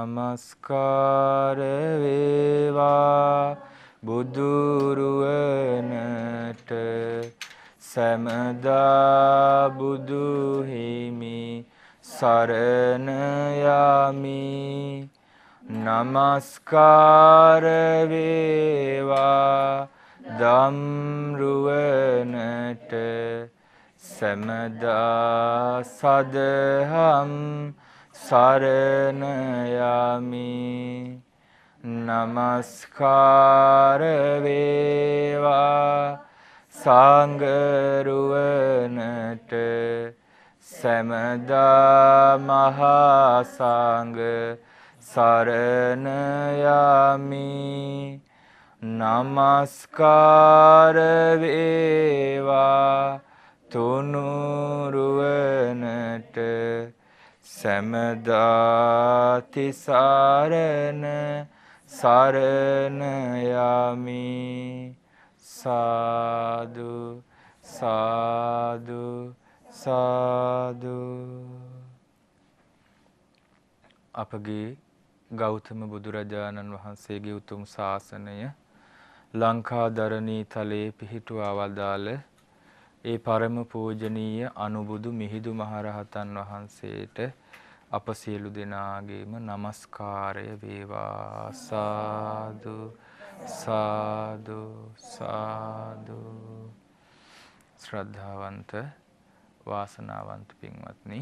නමස්කාර වේවා බුදුරුවනට සැමදා බුදු හිමි සරණ යමි නමස්කාර වේවා දම්රුවනට සැමදා සදහම් සරණ යමි නමස්කාර වේවා. සංගරුවනට සැමදා මහා සංඝ සරණ යමි නමස්කාර වේවා. තුනුරුවනට සැමදාති සාරණ සරණ යමි සාදු සාදු සාදු. අපගේ ගෞතම බුදුරජාණන් වහන්සේගේ උතුම් ශාසනය ලංකාදරණී තලයේ පිහිටුවා වදාළ ඒ පරම පූජනීය අනුබුදු මිහිඳු මහරහතන් වහන්සේට අප සියලු දෙනාගේම নমස්කාරය වේවා. සාදු සාදු සාදු. ශ්‍රද්ධාවන්ත වාසනාවන්ත පින්වත්නි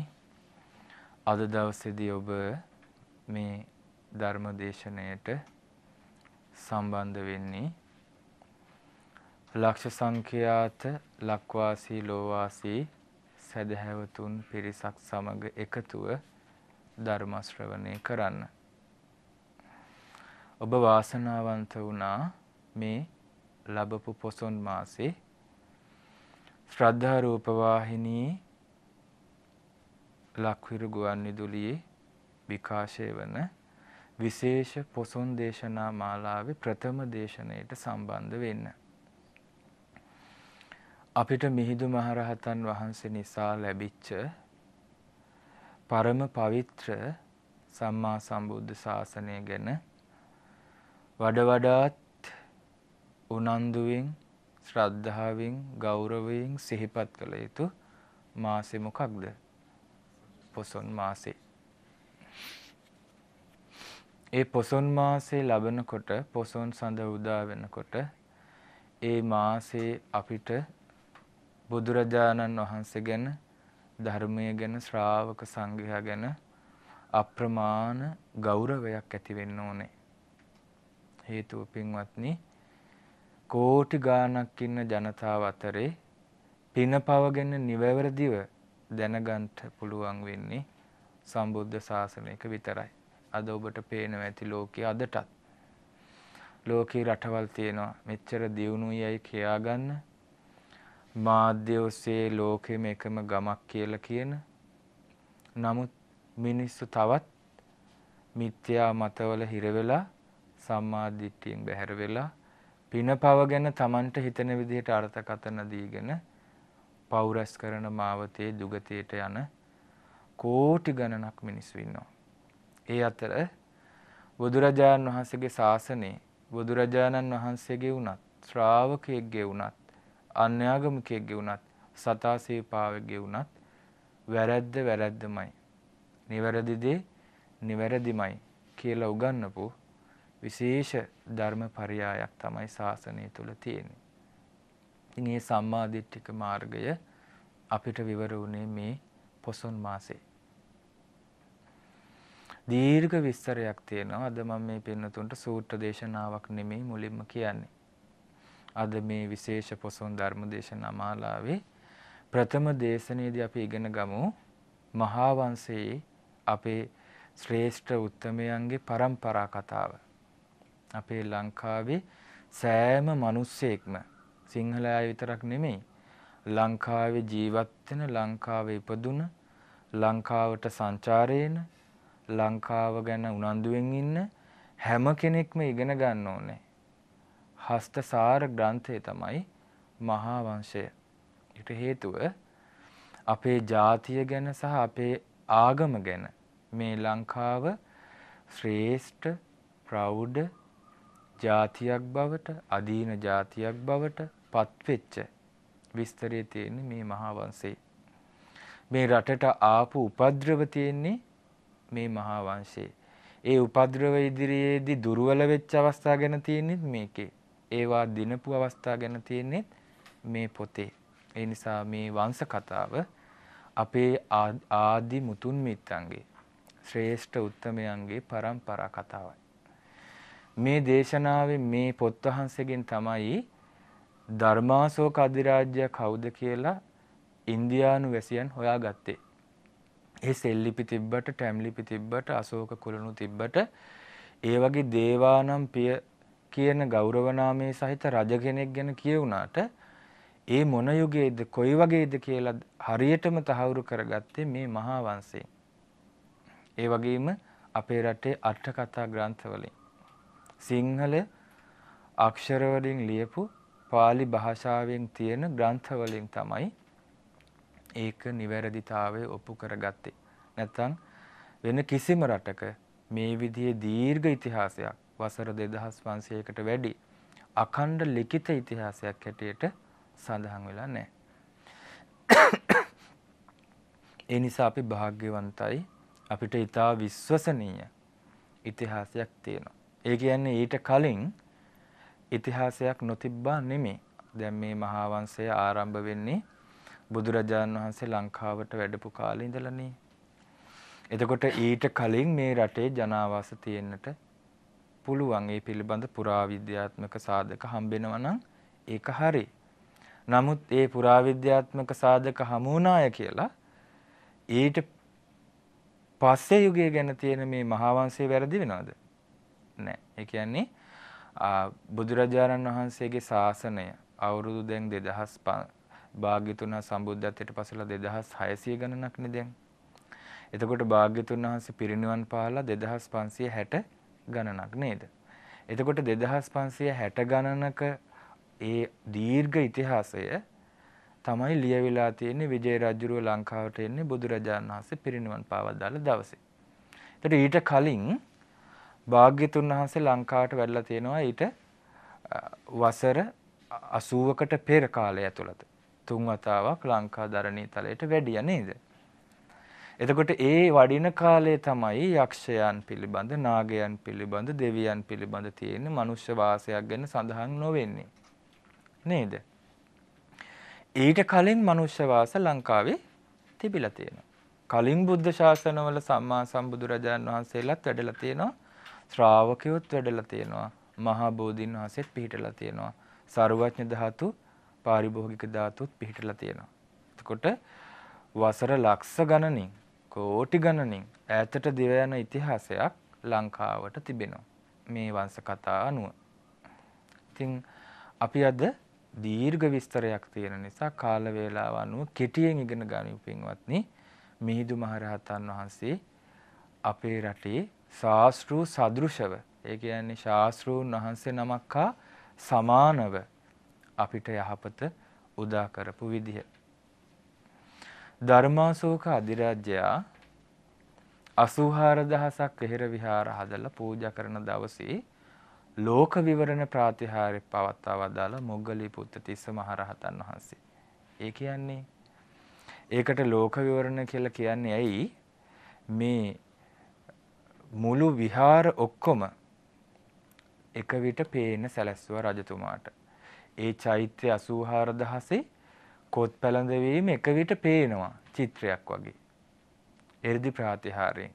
අද දවසේදී ඔබ මේ ධර්ම දේශනයට සම්බන්ධ වෙන්නේ ලක්ෂ සංඛ්‍යාත ලක්වාසී ලෝවාසී සදහැවතුන් පිරිසක් සමග එකතුව ධර්ම ශ්‍රවණය කරන්න. ඔබ වාසනාවන්ත වුණා මේ ලැබපු පොසොන් මාසේ ශ්‍රද්ධා රූපවාහිනී ලක්විරු ගුවන්විදුලියේ විකාශය වන විශේෂ පොසොන් දේශනා මාලාවේ ප්‍රථම දේශනයට සම්බන්ධ වෙන්න. අපිට මිහිඳු මහරහතන් වහන්සේ නිසා ලැබිච්ච පරම පවිත්‍ර සම්මා සම්බුද්ධ ශාසනය ගැන වඩ වඩාත් උනන්දුවෙන් ශ්‍රද්ධාවෙන් ගෞරවයෙන් සිහිපත් කළ යුතු මාසෙ මොකක්ද? පොසොන් මාසේ. ඒ පොසොන් මාසේ ලබනකොට පොසොන් සඳ උදා වෙනකොට ඒ මාසේ අපිට බුදුරජාණන් වහන්සේ ගැන ධර්මය ගැන ශ්‍රාවක සංඝයා ගැන අප්‍රමාණ ගෞරවයක් ඇති වෙන්න ඕනේ. හේතුව පින්වත්නි කෝටි ගාණක් ඉන්න ජනතාව අතරේ පිනපව ගැන නිවැරදිව දැනගන්න පුළුවන් වෙන්නේ සම්බුද්ධ ශාසනයක විතරයි. අද ඔබට පේනවා ඇති ලෝකයේ අදටත් ලෝකේ රටවල් තියෙනවා මෙච්චර දියුණුවයි කියා ගන්න මාධ්‍ය ඔස්සේ ලෝකෙම එකම ගමක් කියලා කියන නමුත් මිනිස්සු තවත් මිත්‍යා මතවල හිර වෙලා සම්මා දිට්ඨියෙන් බැහැර වෙලා පිනපව ගැන Tamanට හිතන විදිහට අර්ථකථන දීගෙන පෞරස් කරන මාවතේ දුගතියට යන කෝටි ගණනක් මිනිස්සු ඉන්නවා. ඒ අතර බුදුරජාණන් වහන්සේගේ ශාසනයේ බුදුරජාණන් වහන්සේගේ වුණත් ශ්‍රාවකයෙක්ගේ වුණත් අන්‍යාගමිකයෙක්ගේ වුණත් සතාසීපාවෙක්ගේ වුණත් වැරැද්ද වැරැද්දමයි. නිවැරදි දේ නිවැරදිමයි කියලා උගන්වපු විශේෂ ධර්ම පරයායක් තමයි ශාසනය තුල තියෙන්නේ. ඉතින් මේ සම්මාදිට්ඨික මාර්ගය අපිට විවර වුණේ මේ පොසොන් මාසේ. දීර්ඝ විස්තරයක් තියෙනවා. අද මම මේ පින්නතුන්ට සූත්‍ර දේශනාවක් නෙමෙයි මුලින්ම කියන්නේ. අද මේ විශේෂ පොසොන් ධර්ම දේශනා මාලාවේ ප්‍රථම දේශනයේදී අපි ඉගෙන ගමු මහා වංශයේ අපේ ශ්‍රේෂ්ඨ උත්තමයන්ගේ પરම්පරා කතාව. අපේ ලංකාවේ සෑම මිනිස්සෙක්ම සිංහල අය විතරක් නෙමෙයි ලංකාවේ ජීවත් වෙන ලංකාවේ ඉපදුන ලංකාවට සංචාරේන ලංකාව ගැන උනන්දුවෙන් ඉන්න හැම කෙනෙක්ම ඉගෙන ගන්න ඕනේ. හස්තසාර ග්‍රන්ථය තමයි මහා වංශය. ඊට හේතුව අපේ ජාතිය ගැන සහ අපේ ආගම ගැන මේ ලංකාව ශ්‍රේෂ්ඨ ප්‍රෞಢ ජාතියක් බවට අදීන ජාතියක් බවට පත්වෙච්ච විස්තරය තියෙන්නේ මේ මහා වංශේ. මේ රටට ආපු උපද්‍රව තියෙන්නේ මේ මහා වංශේ. ඒ උපද්‍රව ඉදිරියේදී දුර්වල වෙච්ච අවස්ථා ගැන තියෙන්නේ මේකේ. ඒවා දිනපු අවස්ථා ගැන තියෙන්නේ මේ පොතේ. ඒ නිසා මේ වංශ කතාව අපේ ආදි මුතුන් මිත්තන්ගේ ශ්‍රේෂ්ඨ උත්තමයන්ගේ પરම්පරා කතාවයි. මේ දේශනාවේ මේ පොත් වහන්සේගෙන් තමයි ධර්මාශෝක අධිරාජ්‍ය කවුද කියලා ඉන්දියානු වැසියන් හොයාගත්තේ. ඒ සෙල්ලිපි තිබ්බට ටැම්ලිපි තිබ්බට අශෝක කුලණු තිබ්බට ඒ වගේ දේවානම් පිය කියන ගෞරවනාමයේ සහිත රජ කෙනෙක් ගැන කියුණාට ඒ මොන යුගයේද කොයි වගේද කියලා හරියටම තහවුරු කරගත්තේ මේ මහා වංශයෙන්. ඒ වගේම අපේ රටේ අට කතා ග්‍රන්ථවලින් සිංහල අක්ෂර වලින් ලියපු pāli භාෂාවෙන් තියෙන ග්‍රන්ථවලින් තමයි ඒක නිවැරදිතාවය ඔප්පු කරගත්තේ. නැත්නම් වෙන කිසිම රටක මේ විදිහේ දීර්ඝ ඉතිහාසයක් වසර 2500කට වැඩි අඛණ්ඩ ලිඛිත ඉතිහාසයක් හැටියට සඳහන් වෙලා නැහැ. ඒ නිසා අපි වාග්යවන්තයි අපිට ඊටා විශ්වසනීය ඉතිහාසයක් තියෙනවා. ඒ කියන්නේ ඊට කලින් ඉතිහාසයක් නොතිබ්බා නෙමෙයි. දැන් මේ මහා වංශය ආරම්භ වෙන්නේ බුදුරජාණන් වහන්සේ ලංකාවට වැඩපු කාලේ ඉඳලානේ. එතකොට ඊට කලින් මේ රටේ ජනාවාස තියෙන්නට පුළුවන්. ඒ පිළිබඳ පුරාවිද්‍යාත්මක සාධක හම්බෙනවා නම් ඒක හරි. නමුත් ඒ පුරාවිද්‍යාත්මක සාධක හමු වුණාය කියලා ඊට පස්සේ යුගය ගැන තියෙන මේ මහාවංශය වැරදි වෙනවද? නැහැ. ඒ කියන්නේ බුදුරජාණන් වහන්සේගේ ශාසනය අවුරුදු දැන් 2000 භාග්‍යතුන් සම්බුද්ධත්වයට පසුලා 2600 ගණනක් නේ දැන්. එතකොට භාග්‍යතුන් වහන්සේ පිරිනිවන් පාලා 2560 ගණනක් නේද? එතකොට 2560 ගණනක ඒ දීර්ඝ ඉතිහාසය තමයි ලියවිලා තියෙන්නේ විජය රජුරුව ලංකාවට එන්නේ බුදුරජාණන් වහන්සේ පිරිනිවන් පාවදාළ දවසේ. එතකොට ඊට කලින් භාග්‍යතුන් වහන්සේ ලංකාවට වැඩලා තියෙනවා ඊට වසර 80කට පෙර කාලය ඇතුළත. තුන් වතාවක් ලංකා දරණී තලයට වැඩිය නේද? එතකොට ඒ වඩින කාලේ තමයි යක්ෂයන් පිළිබඳ, නාගයන් පිළිබඳ, දෙවියන් පිළිබඳ තියෙන මනුෂ්‍ය වාසයක් ගැන සඳහන් නොවෙන්නේ. නේද? ඊට කලින් මනුෂ්‍ය වාස ලංකාවේ තිබිලා තියෙනවා. කලින් බුද්ධ ශාසනවල සම්මා සම්බුදුරජාන් වහන්සේලාත් වැඩලා තියෙනවා. ශ්‍රාවකයොත් වැඩලා තියෙනවා. මහා බෝධීන් වහන්සේත් පිහිටලා තියෙනවා. සරුවඥ ධාතු, පාරිභෝගික ධාතුත් පිහිටලා තියෙනවා. එතකොට වසර ලක්ෂ ගණනින්, කෝටි ගණනින් ඈතට දිව යන ඉතිහාසයක් ලංකාවට තිබෙනවා. මේ වංශ කතා අනුව. ඉතින් අපි අද දීර්ඝ විස්තරයක් තියෙන නිසා කාල වේලාව අනුව කෙටියෙන් ඉගෙන ගනිමු පින්වත්නි. මිහිඳු මහරහතන් වහන්සේ අපේ රටේ ශාස්ත්‍රූ සදෘශව ඒ කියන්නේ ශාස්ත්‍රූන් වහන්සේ නමක් හා සමානව අපිට යහපත උදා කරපු විදිහ. ධර්මාශෝක අධිරාජ්‍යයා 84000ක් වෙහෙර විහාර හදලා පූජා කරන දවසේ ලෝක විවරණ ප්‍රාතිහාර්ය පවත්වා වදාළ මොග්ගලී පුත්ත තිස්ස මහරහතන් වහන්සේ. ඒ කියන්නේ ඒකට ලෝක විවරණ කියලා කියන්නේ ඇයි මේ මුළු විහාර ඔක්කොම එක විට පේන සැලැස්සුව රජතුමාට. ඒ චෛත්‍ය 84000 කොත් පැලඳවීම එක විට පේනවා චිත්‍රයක් වගේ. එර්දි ප්‍රාතිහාරයෙන්.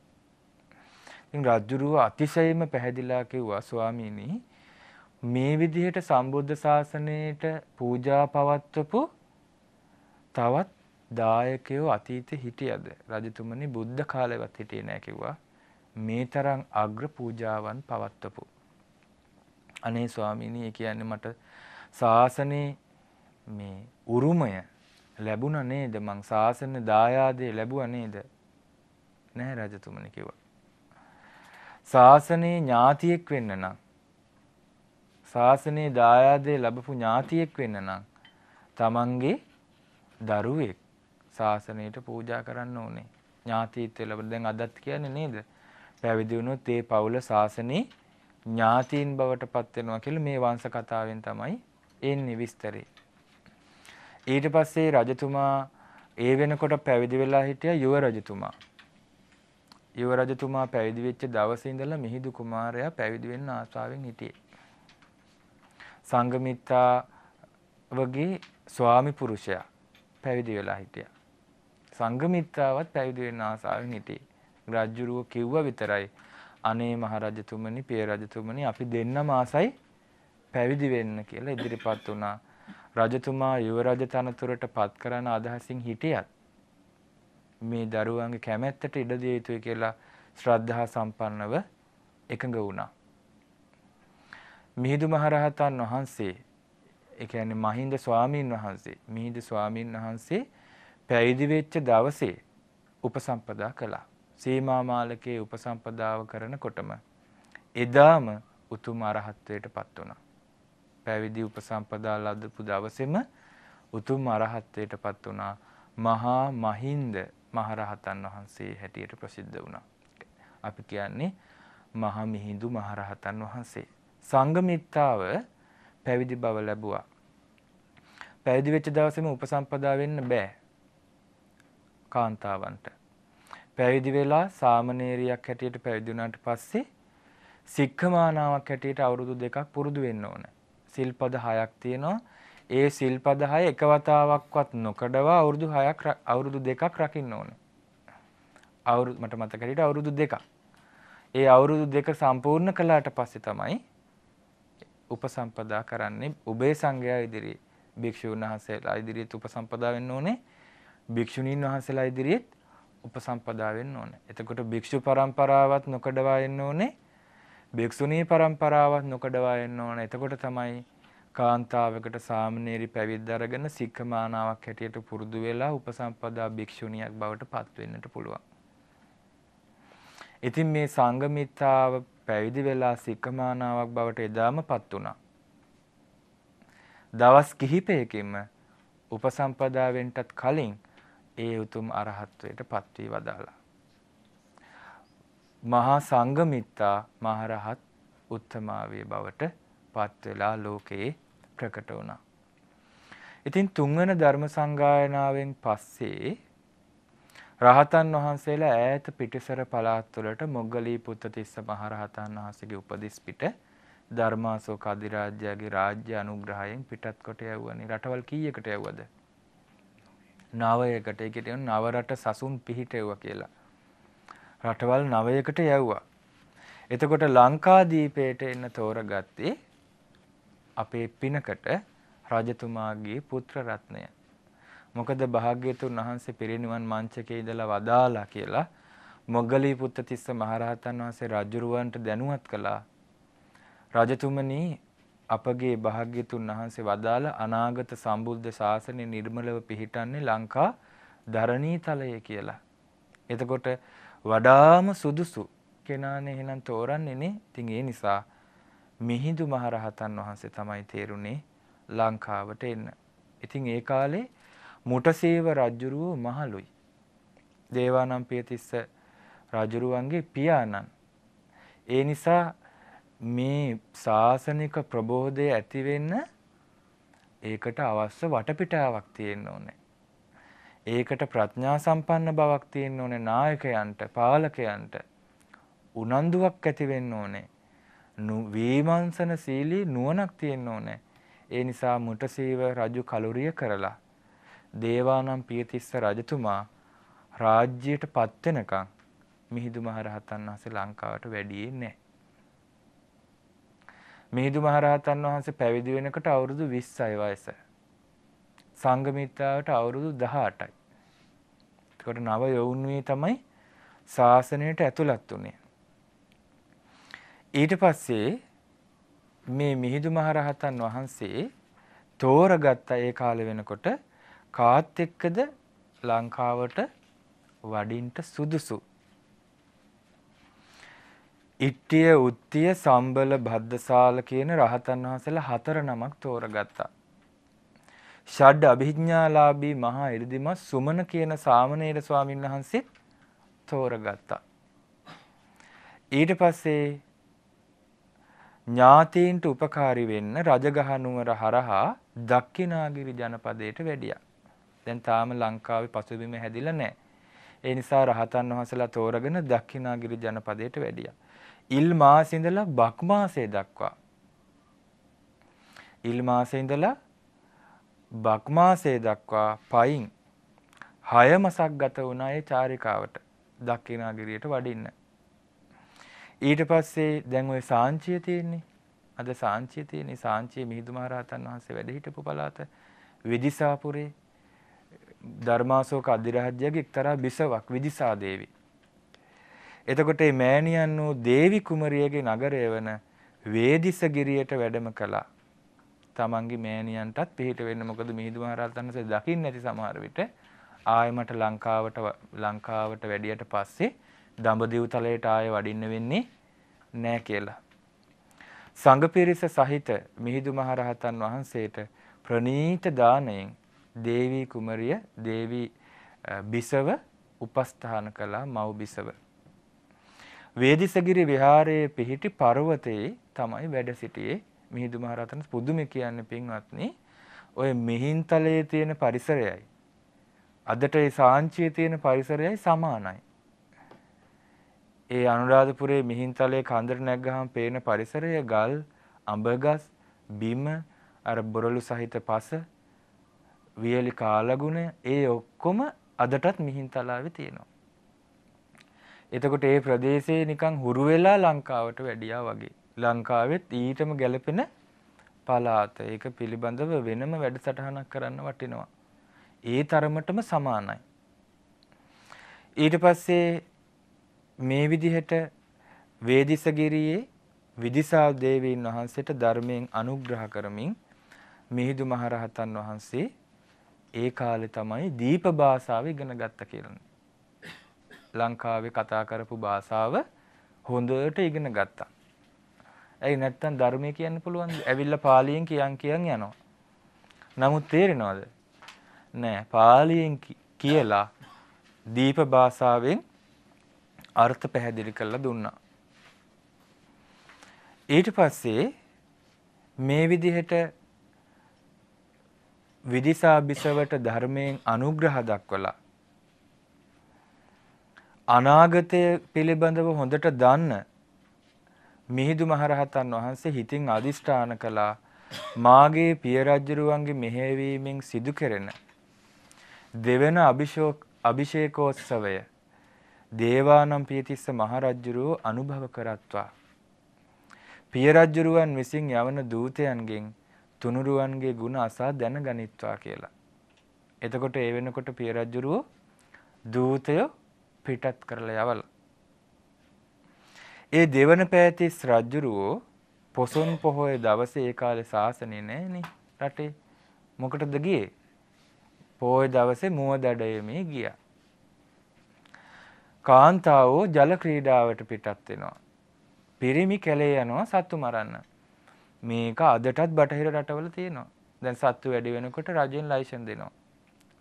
ඉතින් රජුරුව අතිශයින්ම පැහැදිලා කිව්වා ස්වාමීනි මේ විදිහට සම්බුද්ධ ශාසනයට පූජා පවත්වපු තවත් දායකයෝ අතීතේ හිටියද රජතුමනි බුද්ධ කාලෙවත් හිටියේ නෑ කිව්වා මේ තරම් අග්‍ර පූජාවන් පවත්වපු අනේ ස්වාමීනි ඒ කියන්නේ මට ශාසනේ මේ උරුමය ලැබුණා නේද මං ශාසන දායාදේ ලැබුවා නේද නැහැ රජතුමනි කිව්වා ශාසනයේ ඥාතියෙක් වෙන්න නම් ශාසනයේ දායාදේ ලැබපු ඥාතියෙක් වෙන්න නම් තමන්ගේ දරුවෙක් ශාසනයට පූජා කරන්න ඕනේ. ඥාතිත්වය ලැබෙන දැන් අදත් කියන්නේ නේද? පැවිදි වුණොත් ඒ පවුල ශාසනේ ඥාතීන් බවට පත් වෙනවා කියලා මේ වංශ කතාවෙන් තමයි එන්නේ විස්තරේ. ඊට පස්සේ රජතුමා ඒ වෙනකොට පැවිදි වෙලා හිටියා යුව රජතුමා. යුව රජතුමා පැවිදි වෙච්ච දවසේ ඉඳලා මිහිඳු කුමාරයා පැවිදි වෙන්න ආසාවෙන් හිටියේ. සංගමිත්තා වගේ ස්වාමි පුරුෂයා පැවිදි වෙලා හිටියා. සංගමිත්තාවත් පැවිදි වෙන්න ආසාවෙන් හිටියේ. රජුරුව කිව්වා විතරයි අනේ මහරජතුමනි පිය රජතුමනි අපි දෙන්නම ආසයි පැවිදි වෙන්න කියලා ඉදිරිපත් වුණා. රජතුමා යුව රජ තනතුරට පත් කරන අදහසින් හිටියත් මේ දරුවන්ගේ කැමැත්තට ඉඩ දිය යුතුයි කියලා ශ්‍රද්ධා සම්පන්නව එකඟ වුණා. මිහිඳු මහරහතන් වහන්සේ ඒ කියන්නේ මහින්ද ස්වාමීන් වහන්සේ මිහිඳු ස්වාමීන් වහන්සේ පැවිදි වෙච්ච දවසේ උපසම්පදා කළා. සීමා මාලකයේ උපසම්පදාව කරනකොටම එදාම උතුම් අරහත්ත්වයට පත් වුණා. පැවිදි උපසම්පදා ලදපු දවසේම උතුම් අරහත්ත්වයට පත් වුණා. මහා මහින්ද මහරහතන් වහන්සේ හැටියට ප්‍රසිද්ධ වුණා. අපි කියන්නේ මහා මිහිඳු මහරහතන් වහන්සේ. සංඝමිත්තාව පැවිදි බව ලැබුවා. පැවිදි වෙච්ච දවසේම උපසම්පදා වෙන්න බෑ. කාන්තාවන්ට. පැවිදි වෙලා සාමණේරියක් හැටියට පැවිදි වුණාට පස්සේ සික්ඛමානාවක් හැටියට අවුරුදු දෙකක් පුරුදු වෙන්න ඕන. සිල්පද 6ක් තියෙනවා. ඒ සිල්පද 6 එක වතාවක්වත් නොකඩවා අවුරුදු 6ක් අවුරුදු දෙකක් රකින්න ඕන. අවුරුදු මට මතක හිටියට අවුරුදු දෙකක්. ඒ අවුරුදු දෙක සම්පූර්ණ කළාට පස්සේ තමයි උපසම්පදා කරන්නේ උභය සංඝයා ඉදිරියේ භික්ෂුන් වහන්සේලා ඉදිරියේ උපසම්පදා වෙන්න ඕනේ භික්ෂුණීන් වහන්සේලා ඉදිරියේ උපසම්පදා වෙන්න ඕනේ. එතකොට භික්ෂු පරම්පරාවත් නොකඩවා එන්න ඕනේ. භික්ෂුණී පරම්පරාවත් නොකඩවා එන්න ඕනේ. එතකොට තමයි කාන්තාවකට සාමනීරි පැවිද්ද අරගෙන සික්ඛමානාවක් හැටියට පුරුදු වෙලා උපසම්පදා භික්ෂුණියක් බවට පත් වෙන්නට පුළුවන්. ඉතින් මේ සංගමිත්තාව පැවිදි වෙලා සික්ඛමානාවක් බවට එදාම පත් වුණා. දවස් කිහිපයකින්ම උපසම්පදාවෙන්ටත් කලින් ඒ උතුම් අරහත්වයට පත් වී වදාලා. මහා සංඝමිත්තා මහරහත් උත්තමාවිය බවට පත් වෙලා ලෝකේ ප්‍රකට වුණා. ඉතින් තුන්වන ධර්ම සංගායනාවෙන් පස්සේ රහතන් වහන්සේලා ඈත පිටිසර පළාත් වලට මොග්ගලී පුත්තිස්ස මහරහතන් වහන්සේගේ උපදිස් පිට ධර්මාශෝක අධිරාජ්‍යගේ රාජ්‍ය අනුග්‍රහයෙන් පිටත් කොට යවුවනේ රටවල් කීයකට යවුවද? නවයකට ඒකට කියන නව රට සසුන් පිහිටෙව්වා කියලා. රටවල් නවයකට යවුවා. එතකොට ලංකාදීපයට එන්න තෝරගත්තේ අපේ පිනකට රජතුමාගේ පුත්‍ර රත්නය. මොකද භාග්‍යතුන් වහන්සේ පිරිනිවන් මංචකේ ඉඳලා වදාලා කියලා මොග්ගලී පුත්තිස්ස මහරහතන් වහන්සේ රජුරවන්ට දැනුවත් කළා. රජතුමනි අපගේ භාග්‍යතුන් වහන්සේ වදාළ අනාගත සම්බුද්ධ ශාසනය නිර්මලව පිහිටන්නේ ලංකා ධරණී තලය කියලා. එතකොට වඩාම සුදුසු කෙනානේ එහෙනම් තෝරන්නේ නේ. ඉතින් ඒ නිසා මිහිඳු මහරහතන් වහන්සේ තමයි තේරුනේ ලංකාවට එන්න. ඉතින් ඒ කාලේ මුටසේව රජුරුව මහලුයි. දේවානම් පියතිස්ස රජුරුවන්ගේ පියාණන්. ඒ නිසා මේ ශාසනික ප්‍රබෝධය ඇති වෙන්න ඒකට අවශ්‍ය වටපිටාවක් තියෙන්න ඕනේ. ඒකට ප්‍රඥා සම්පන්න බවක් තියෙන්න ඕනේ නායකයන්ට, පාලකයන්ට. උනන්දුවක් ඇති වෙන්න ඕනේ. වීමංසන සීලී නුවණක් තියෙන්න ඕනේ. ඒ නිසා මුටසීව රජු කලුරිය කරලා දේවානම් පියතිස්ස රජතුමා රාජ්‍යයට පත් වෙනකන් මිහිඳු මහරහතන් වහන්සේ ලංකාවට වැඩියේ නැහැ. මිහිඳු මහරහතන් වහන්සේ පැවිදි වෙනකොට අවුරුදු 20යි වයස. සංඝමිත්තාවට අවුරුදු 18යි. එතකොට නව යෞවුන්වේ තමයි ශාසනයට ඇතුළත් උනේ. ඊට පස්සේ මේ මිහිඳු මහරහතන් වහන්සේ තෝරගත්ත ඒ කාලේ වෙනකොට කාත් එක්කද ලංකාවට වඩින්ට සුදුසු ඉට්ටිය උත්තිය සම්බල භද්දසාල කියන රහතන් වහන්සේලා හතර නමක් තෝරගත්තා. ෂඩ් අභිඥාලාභී මහා ඉරිදිමත් සුමන කියන සාමණේර ස්වාමීන් වහන්සේත් තෝරගත්තා. ඊට පස්සේ ඥාතීන්ට උපකාරී වෙන්න රජගහ නුවර හරහා දක්ඛිනාගිරි ජනපදයට වැඩියා. දැන් තාම ලංකාවේ පසුබිම හැදිලා නැහැ. ඒ නිසා රහතන් වහන්සේලා තෝරගෙන දක්ඛිනාගිරි ජනපදයට වැඩියා. ඉල් මාසේ ඉඳලා බක් මාසේ දක්වා. ඉල් මාසේ ඉඳලා බක් මාසේ දක්වා පයින් 6 මාසක් ගත වුණා ඒ චාරිකාවට දක්ඛිනාගිරියට වඩින්න. ඊට පස්සේ දැන් ওই සාංචිය තියෙන්නේ. අද සාංචිය තියෙන්නේ සාංචිය මිහිඳු මහරහතන් වහන්සේ වැඩ හිටපු පළාත විදිසාපුරේ ධර්මාශෝක අධිරාජ්‍යයේ එක්තරා බිසවක් විදිසා දේවි. එතකොට මේ මෑණියන් වූ දේවි කුමරියගේ නගරය වන වේදිසගිරියට වැඩම කළා. තමන්ගේ මෑණියන්ටත් පිහිට වෙන්න මොකද මිහිඳු මහරහතන් වහන්සේ දකින්න නැති සමහර විට ආයෙමට ලංකාවට ලංකාවට වැඩියට පස්සේ දඹදිව් තලයට ආයෙ වඩින්න වෙන්නේ නෑ කියලා. සංඝ පිරිස සහිත මිහිඳු මහරහතන් වහන්සේට ප්‍රනීත දාණයෙන් දේවී කුමරිය දේවී බිසව උපස්ථාන කළා මව් බිසව. වේදිසගිරි විහාරයේ පිහිටි පර්වතයේ තමයි වැඩ සිටියේ මිහිඳු මහරහතන් පුදුම කියන්නේ පින්වත්නි ඔය මිහින්තලයේ තියෙන පරිසරයයි අදට ඒ සාංචියේ තියෙන පරිසරයයි සමානයි. ඒ අනුරාධපුරයේ මිහින්තලයේ කන්දර නැග්ගහම පේන පරිසරය ගල්, අඹගස්, බිම, අර බොරළු සහිත පස, වියලි කාලගුණ ඒ ඔක්කොම අදටත් මිහින්තලාවේ තියෙනවා. එතකොට ඒ ප්‍රදේශයේ නිකන් හුරු වෙලා ලංකාවට වැඩියා වගේ. ලංකාවෙත් ඊටම ගැළපෙන පළාත. ඒක පිළිබඳව වෙනම වැඩසටහනක් කරන්න වටිනවා. ඒ තරමටම සමානයි. ඊට පස්සේ මේ විදිහට වේදිසගිරියේ විදිසා දේවීන් වහන්සේට ධර්මයෙන් අනුග්‍රහ කරමින් මිහිඳු මහරහතන් වහන්සේ ඒ කාලේ තමයි දීප භාෂාව ඉගෙන ගත්ත කියලා. ලංකාවේ කතා කරපු භාෂාව හොඳට ඉගෙන ගත්තා. ඇයි නැත්තම් ධර්මය කියන්න පුළුවන්? ඇවිල්ලා පාලියෙන් කියන් කියන් යනවා. නමුත් තේරෙනවද? නෑ. පාලියෙන් කියලා දීප භාෂාවෙන් අර්ථ පැහැදිලි කරලා දුන්නා. ඊට පස්සේ මේ විදිහට විදිසා බිසවට ධර්මයෙන් අනුග්‍රහ දක්වලා අනාගතය පිළිබඳව හොඳට දන්න මිහිඳු මහරහතන් වහන්සේ හිතින් අදිෂ්ඨාන කළා මාගේ පිය රජුරුවන්ගේ මෙහෙයවීමෙන් සිදු කෙරෙන දෙවන අභිෂේකෝත්සවය දේවානම් පියතිස්ස මහරජ්ජුරුව අනුභව කරත්වා. පිය රජ්ජුරුවන් විසින් යවන දූතයන්ගෙන් තුනුරුවන්ගේ ගුණ අසා දැනගනිත්වා කියලා. එතකොට ඒ වෙනකොට පිය රජ්ජුරුව දූතය පිටත් කරලා යවලා. ඒ දෙවන පෑතිස් රජ්ජුරුවෝ පොසොන් පොහොය දවසේ ඒ කාලේ ශාසනය නෑනේ රටේ. මොකටද ගියේ? පොහොය දවසේ මුව දඩයමේ ගියා. කාන්තාවෝ ජල ක්‍රීඩාවට පිටත් වෙනවා. පිරිමි කැලේ යනවා සත්තු මරන්න. මේක අදටත් බටහිර රටවල තියෙනවා. දැන් සත්තු වැඩි වෙනකොට රජෙන් ලයිසන් දෙනවා.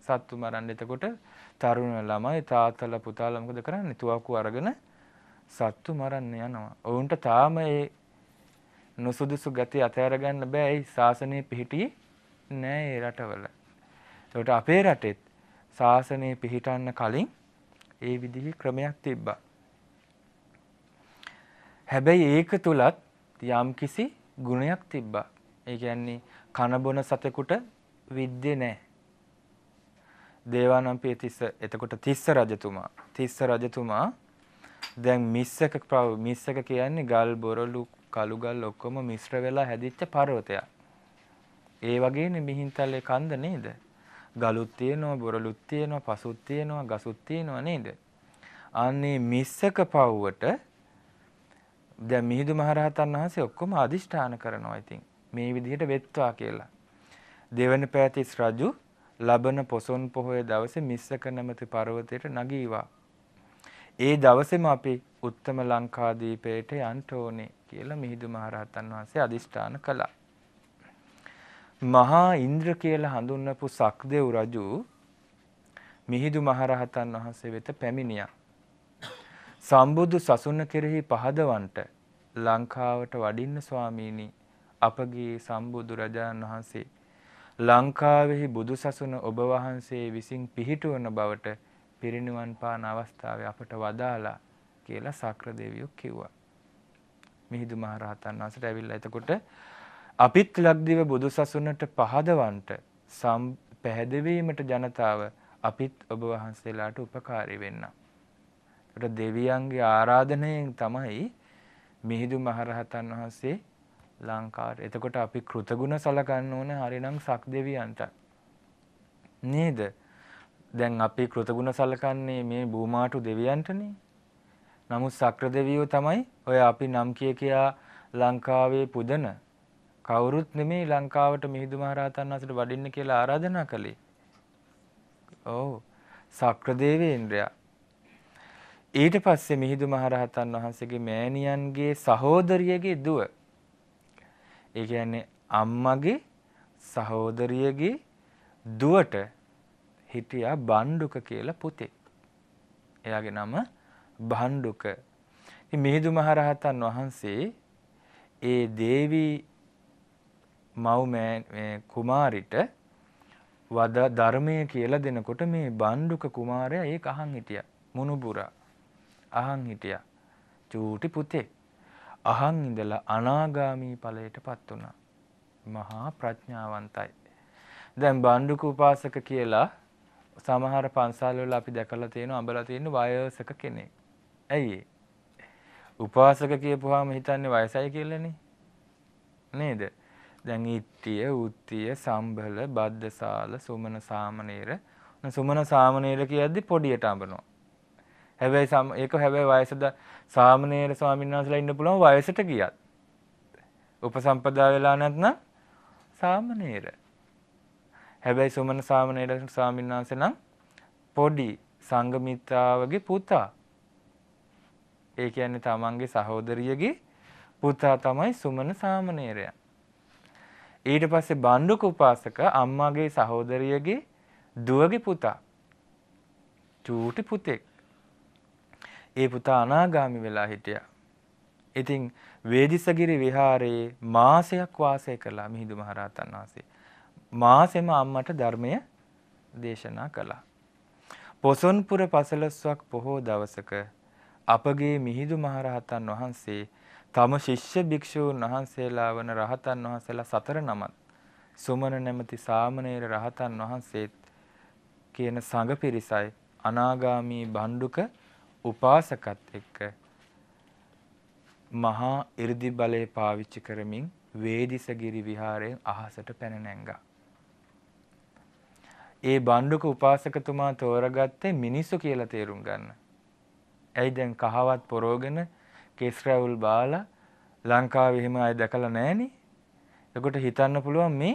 සත්තු මරන්න එතකොට තරුණ ළමයි තාත්තලා පුතාලා මොකද කරන්නේ? තුවක්කු අරගෙන සත්තු මරන්න යනවා. ඔවුන්ට තාම ඒ නුසුදුසු ගති අතහැර ගන්න බෑ. ඒ ශාසනය පිහිටියේ නෑ ඒ රටවල. ඒකට අපේ රටෙත් ශාසනය පිහිටන්න කලින් ඒ විදිහේ ක්‍රමයක් තිබ්බා. හැබැයි ඒක තුලත් යම්කිසි ගුණයක් තිබ්බා. ඒ කියන්නේ කන බොන සතෙකුට විද්‍ය නැහැ. දේවානම්පිය තිස්ස එතකොට තිස්ස රජතුමා තිස්ස රජතුමා දැන් මිස්සක මිස්සක කියන්නේ ගල් බොරළු කළු ගල් ඔක්කොම මිශ්‍ර වෙලා හැදිච්ච පර්වතයක්. ඒ වගේනේ මිහින්තලේ කන්ද නේද? ගලුත් තියෙනවා, බොරළුත් තියෙනවා, පසුත් තියෙනවා, ගසුත් තියෙනවා නේද? අනේ මිස්සක පව්වට දැන් මිහිඳු මහරහතන් වහන්සේ ඔක්කොම අදිෂ්ඨාන කරනවා ඉතින් මේ විදිහට වෙත්වා කියලා. දෙවන පෑතිස් රජු ලබන පොසොන් පොහොය දවසේ මිස්සක නැමැති පර්වතයට නගීවා. ඒ දවසේම අපි උත්තම ලංකාදීපයට යන්න ඕනේ කියලා මිහිඳු මහරහතන් වහන්සේ අදිෂ්ඨාන කළා. මහා ඉන්ද්‍ර කියලා හඳුන්වපු සක්දෙව් රජු මිහිඳු මහරහතන් වහන්සේ වෙත පැමිණියා. සම්බුදු සසුන කෙරෙහි පහදවන්ට ලංකාවට වඩින්න ස්වාමීනි අපගේ සම්බුදු රජාණන් වහන්සේ ලංකාවෙහි බුදු සසුන ඔබ වහන්සේ විසින් පිහිටුවන බවට පිරිනිවන් පාන අවස්ථාවේ අපට වදාලා කියලා සක්‍ර දෙවියෝ කිව්වා. මිහිඳු මහ රහතන් වහන්සේට ඇවිල්ලා එතකොට අපිත් ලක්දිව බුදු සසුනට පහදවන්ට සම් පැහැදවීමට ජනතාව අපිත් ඔබ වහන්සේලාට උපකාරී වෙන්න. ඒකට දෙවියන්ගේ ආරාධනයෙන් තමයි මිහිඳු මහරහතන් වහන්සේ ලංකාවට. එතකොට අපි කෘතගුණ සලකන්න ඕනේ හරිනම් සක් දෙවියන්ට. නේද? දැන් අපි කෘතගුණ සලකන්නේ මේ භූමාටු දෙවියන්ටනේ. නමුත් සක්‍ර දෙවියෝ තමයි ඔය අපි නම් කිය කියා ලංකාවේ පුදන කවුරුත් නෙමෙයි ලංකාවට මිහිඳු මහරහතන් වහන්සේට වඩින්න කියලා ආරාධනා කළේ. ඔව්. සක්‍ර දේවේන්ද්‍රයා. ඊට පස්සේ මිහිඳු මහරහතන් වහන්සේගේ මෑණියන්ගේ සහෝදරියගේ දුව ඒ කියන්නේ අම්මගේ සහෝදරියගේ දුවට හිටියා බණ්ඩුක කියලා පුතෙක්. එයාගේ නම බණ්ඩුක. ඉතින් මිහිඳු මහරහතන් වහන්සේ ඒ දේවී මව් කුමාරිට වද ධර්මය කියලා දෙනකොට මේ බණ්ඩුක කුමාරයා ඒක අහන් හිටියා. මුණුබුරා අහන් හිටියා. චූටි පුතෙක්. අහන් ඉඳලා අනාගාමී ඵලයටපත් වුණා. මහා ප්‍රඥාවන්තයි. දැන් බණ්ඩුක උපාසක කියලා සමහර පන්සල් වල අපි දැකලා තියෙනවා අඹලා තියෙන වයසක කෙනෙක්. ඇයි උපාසක කියපුවාම හිතන්නේ වයසයි කියලානේ. නේද? දැන් ඉත්තිය, උත්තිය, සම්බල, බද්දසාල, සුමන සාමණේර. සුමන සාමණේර කියද්දි පොඩියට අඹනවා. හැබැයි ඒක හැබැයි වයසද සාමණේර ස්වාමීන් වහන්සේලා ඉන්න පුළුවන් වයසට ගියත්. උපසම්පදා වෙලා නැත්නම් සාමණේර. හැබැයි සුමන සාමණේර ස්වාමීන් වහන්සේ නම් පොඩි සංගමිත්‍රාවගේ පුතා. ඒ කියන්නේ තමන්ගේ සහෝදරියගේ පුතා තමයි සුමන සාමණේරයා. ඊට පස්සේ බණ්ඩුක උපාසක අම්මාගේ සහෝදරියගේ දුවගේ පුතා. චූටි පුතෙක්. ඒ පුතා අනාගාමි වෙලා හිටියා. ඉතින් වේදිසගිරි විහාරයේ මාසයක් වාසය කළා මිහිඳු මහරහතන් වහන්සේ. මාසෙම අම්මට ධර්මය දේශනා කළා. පොසොන්පුර පසළොස්වක් පොහෝ දවසක අපගේ මිහිඳු මහරහතන් වහන්සේ තම ශිෂ්‍ය භික්ෂූන් වහන්සේලා වන රහතන් වහන්සේලා සතර නමත් සුමන නැමැති සාමණේර රහතන් වහන්සේත් කියන සංඝ පිරිසයි අනාගාමී බණ්ඩුක උපාසකත් එක්ක මහා 이르දි බලය පාවිච්චි කරමින් වේදිසගිරි විහාරයෙන් අහසට පැන නැංගා. ඒ බණ්ඩුක උපාසකතුමා තෝරගත්තේ මිනිස්සු කියලා තේරුම් ගන්න. ඇයි දැන් කහවත් පොරෝගෙන කෙස් රැවුල් බාලා ලංකාවේ එහෙම අය දැකලා නැහෙනි. එතකොට හිතන්න පුළුවන් මේ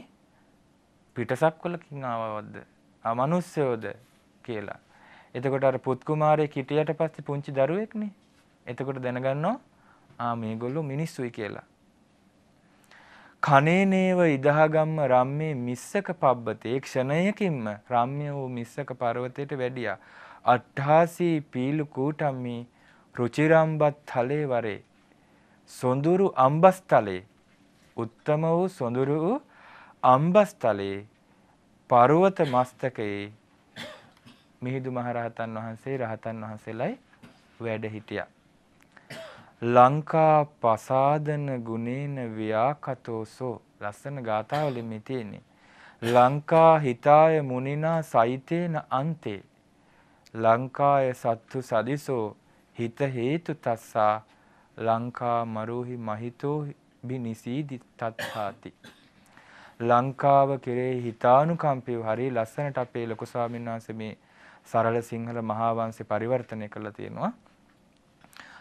පිටසක්වලකින් ආවවද්ද? අමනුෂ්‍යයෝද කියලා. එතකොට අර පුත් කුමාරයෙක් හිටියට පස්සේ පුංචි දරුවෙක්නේ. එතකොට දැනගන්නවා ආ මේගොල්ලෝ මිනිස්සුයි කියලා. කනේනේව ඉදහගම්ම රම්මේ මිස්සක පබ්බතේ ක්ෂණයකින්ම රම්‍ය වූ මිස්සක පර්වතයට වැඩියා. අට්ඨාසී පීලු කූටම්මි රුචිරම්බත් තලේ වරේ සොඳුරු අම්බස්තලේ උත්තම වූ සොඳුරු වූ අම්බස්තලේ පර්වත මස්තකයේ මිහිඳු මහරහතන් වහන්සේ රහතන් වහන්සේලයි වැඩ හිටියා. ලංකා පසාදන ගුණේන ව්‍යාකතෝසෝ ලස්සන ගාථාවලින් මේ තියෙන්නේ. ලංකා හිතාය මුනිනා සයිතේන අන්තේ ලංකාය සත්තු සදිසෝ හිත හේතු තස්සා ලංකා මරුහි මහිතෝ බිනිසීදි තත්හාති ලංකාව කෙරේ හිතානුකම්පිය හරි ලස්සනට අපේ ලොකු ස්වාමීන් වහන්සේ මේ සරල සිංහල මහා වංශේ පරිවර්තනය කරලා තියෙනවා.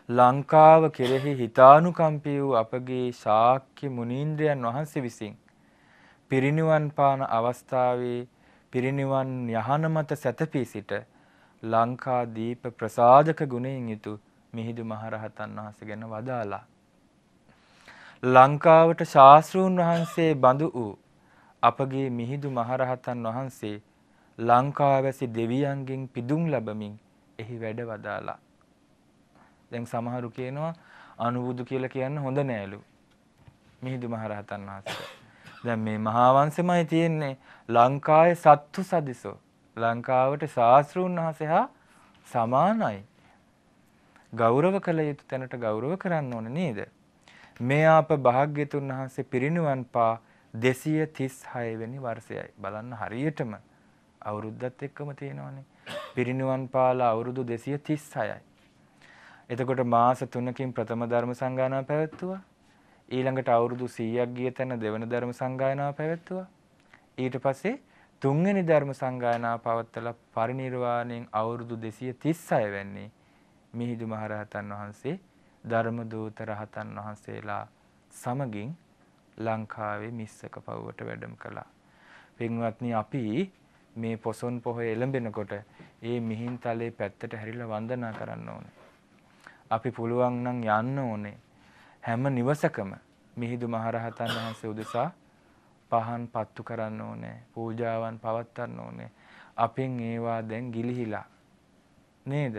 ලංකාව කෙරෙහි හිතානුකම්පී වූ අපගේ ශාක්‍ය මුනීන්ද්‍රයන් වහන්සේ විසින් පිරිනිවන් පාන අවස්ථාවේ පිරිනිවන් යහන මත සැතපී සිට ලංකා දීප ප්‍රසාදක ගුණයෙන් යුතු මිහිඳු මහරහතන් වහන්සේ ගැන වදාලා ලංකාවට ශාස්ත්‍රූන් වහන්සේ බඳු වූ අපගේ මිහිඳු මහරහතන් වහන්සේ ලංකාවැසි දෙවියන්ගෙන් පිදුම් ලබමින් එහි වැඩ වදාලා. දැන් සමහරු කියනවා අනුබුදු කියලා කියන්න හොඳ නෑලු. මිහිඳු මහරහතන් වහන්සේ. දැන් මේ මහා වංශෙමයි තියෙන්නේ ලංකාවේ සත්තු සදිසෝ. ලංකාවට ශාස්ත්‍රූන් වහන්සේ හා සමානයි. ගෞරව කළ යුතු තැනට ගෞරව කරන්න ඕන නේද? මේ ආප භාග්‍යතුන් වහන්සේ පිරිනිවන් පා 236 වෙනි වර්ෂයයි. බලන්න හරියටම අවුරුද්දත් එක්කම තියෙනවානේ. පිරිනිවන් පාලා අවුරුදු 236යි. එතකොට මාස 3කින් ප්‍රථම ධර්ම සංගායනාව පැවැත්තුවා. ඊළඟට අවුරුදු 100ක් ගිය තැන දෙවන ධර්ම සංගායනාව පැවැත්තුවා. ඊට පස්සේ තුන්වෙනි ධර්ම සංගායනාව පවත්වලා පරිණිරවාණයෙන් අවුරුදු 236 වෙන්නේ මිහිඳු මහරහතන් වහන්සේ ධර්ම දූත රහතන් වහන්සේලා සමගින් ලංකාවේ මිස්සක පවුවට වැඩම කළා. පින්වත්නි අපි මේ පොසොන් පොහොය එළඹෙනකොට ඒ මිහින්තලේ පැත්තට හැරිලා වන්දනා කරන්න ඕනේ. අපි පුළුවන් නම් යන්න ඕනේ. හැම නිවසකම මිහිඳු මහරහතන් වහන්සේ උදෙසා පහන් පත්තු කරන්න ඕනේ. පූජාවන් පවත්වන්න ඕනේ. අපෙන් ඒවා දැන් ගිලිහිලා. නේද?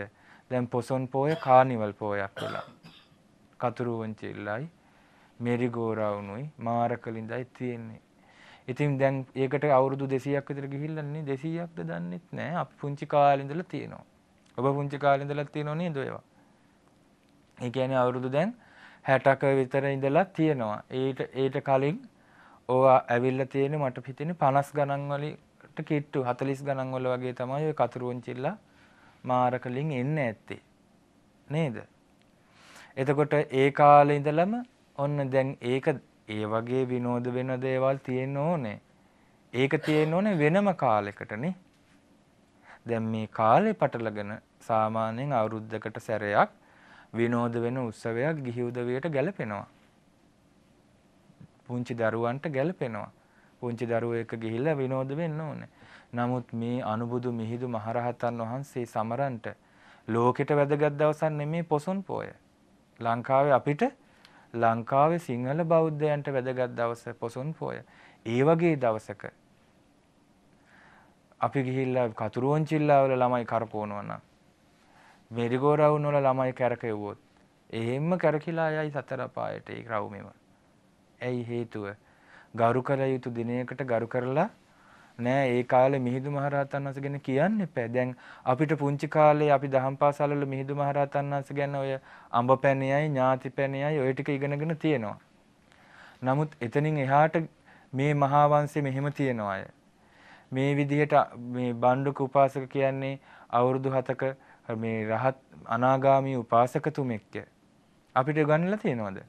දැන් පොසොන් පොය කානිවල් පොයක් වෙලා. කතුරුවන්චිල්ලයි මෙරිගෝරවුනුයි මාරකලින්දයි තියෙන්නේ. ඉතින් දැන් ඒකට අවුරුදු 200ක් විතර ගිහිල්ලා නේ 200ක්ද දන්නෙත් නෑ. අපි පුංචි කාලේ ඉඳලා තියෙනවා. ඔබ පුංචි කාලේ ඉඳලා තියෙනව නේද ඒවා? ඒ කියන්නේ අවුරුදු දැන් 60ක විතර ඉඳලා තියෙනවා. ඊට ඊට කලින් ඕවා ඇවිල්ලා තියෙන්නේ මට හිතෙන්නේ 50 ගණන් වලට කිට්ටු 40 ගණන් වල වගේ තමයි ඔය කතුරුවන්චිල්ලා මාරකලින් එන්නේ ඇත්තේ. නේද? එතකොට ඒ කාලේ ඉඳලම ඔන්න දැන් ඒක ඒ වගේ විනෝද වෙන දේවල් තියෙන්න ඕනේ. ඒක තියෙන්න ඕනේ වෙනම කාලයකටනේ. දැන් මේ කාලේ පටලගෙන සාමාන්‍යයෙන් අවුරුද්දකට සැරයක් විනෝද වෙන උත්සවයක් ගිහි උදවියට ගැලපෙනවා. පුංචි දරුවන්ට ගැලපෙනවා. පුංචි දරුවෝ එක ගිහිල්ලා විනෝද වෙන්න ඕනේ. නමුත් මේ අනුබුදු මිහිඳු මහරහතන් වහන්සේ සමරන්ට ලෝකෙට වැදගත් දවසක් නෙමේ පොසොන් පෝය. ලංකාවේ අපිට ලංකාවේ සිංහල බෞද්ධයන්ට වැදගත් දවස පොසොන් පෝය. ඒ වගේ දවසක අපි ගිහිල්ලා කතුරුවන්චිල්ලාවල ළමයි කරකවනවා නම් මෙරිගෝරවුන් වල ළමයි කැරකෙව්වොත් එහෙම්ම කැරකිලා යයි සතර පායට ඒ රවුමෙම. ඇයි හේතුව? ගරු කළ යුතු දිනයකට ගරු කරලා නෑ ඒ කාලේ මිහිඳු මහරහතන් වහන්සේ ගැන කියන්න එපා. දැන් අපිට පුංචි කාලේ අපි දහම් පාසල් වල මිහිඳු මහරහතන් වහන්සේ ගැන ඔය අඹ පැණයයි ඥාති පැණයයි ඔය ටික ඉගෙනගෙන තියෙනවා. නමුත් එතනින් එහාට මේ මහා වංශෙ මෙහෙම තියෙනවා අය. මේ විදිහට මේ බණ්ඩුක උපාසක කියන්නේ අවුරුදු 7ක මේ රහත් අනාගාමී උපාසකතුමෙක්ය. අපිට ගන්නලා තියෙනවද?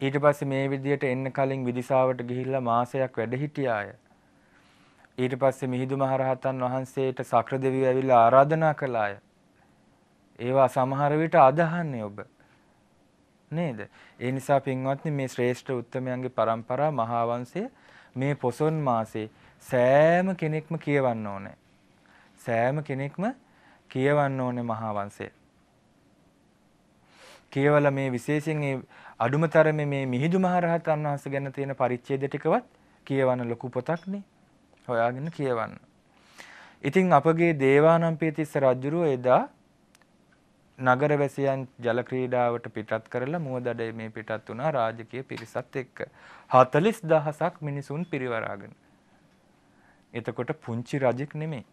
ඊට පස්සේ මේ විදිහට එන්න කලින් විදිසාවට ගිහිල්ලා මාසයක් වැඩ හිටියාය. ඊට පස්සේ මිහිඳු මහරහතන් වහන්සේට සක්‍ර දෙවියෝ ඇවිල්ලා ආරාධනා කළාය. ඒවා සමහර විට අදහන්නේ ඔබ. නේද? ඒ නිසා පින්වත්නි මේ ශ්‍රේෂ්ඨ උත්තමයන්ගේ પરම්පරා මහා වංශය මේ පොසොන් මාසේ සෑම කෙනෙක්ම කියවන්න ඕනේ. සෑම කෙනෙක්ම කියවන්න ඕනේ මහා වංශය. කියවලා මේ විශේෂයෙන් මේ අඩුමතරමේ මේ මිහිඳු මහරහතන් වහන්සේ ගැන තියෙන පරිච්ඡේද ටිකවත් කියවන ලොකු පොතක්නේ. හොයාගෙන කියවන්න. ඉතින් අපගේ දේවානම්පියතිස්ස රජුරුව එදා නගරවැසියන් ජල ක්‍රීඩාවට පිටත් කරලා මුවදඩේ මේ පිටත් වුණා රාජකීය පිරිසත් එක්ක 40000ක් මිනිසුන් පිරිවරාගෙන. එතකොට පුංචි රජෙක් නෙමෙයි.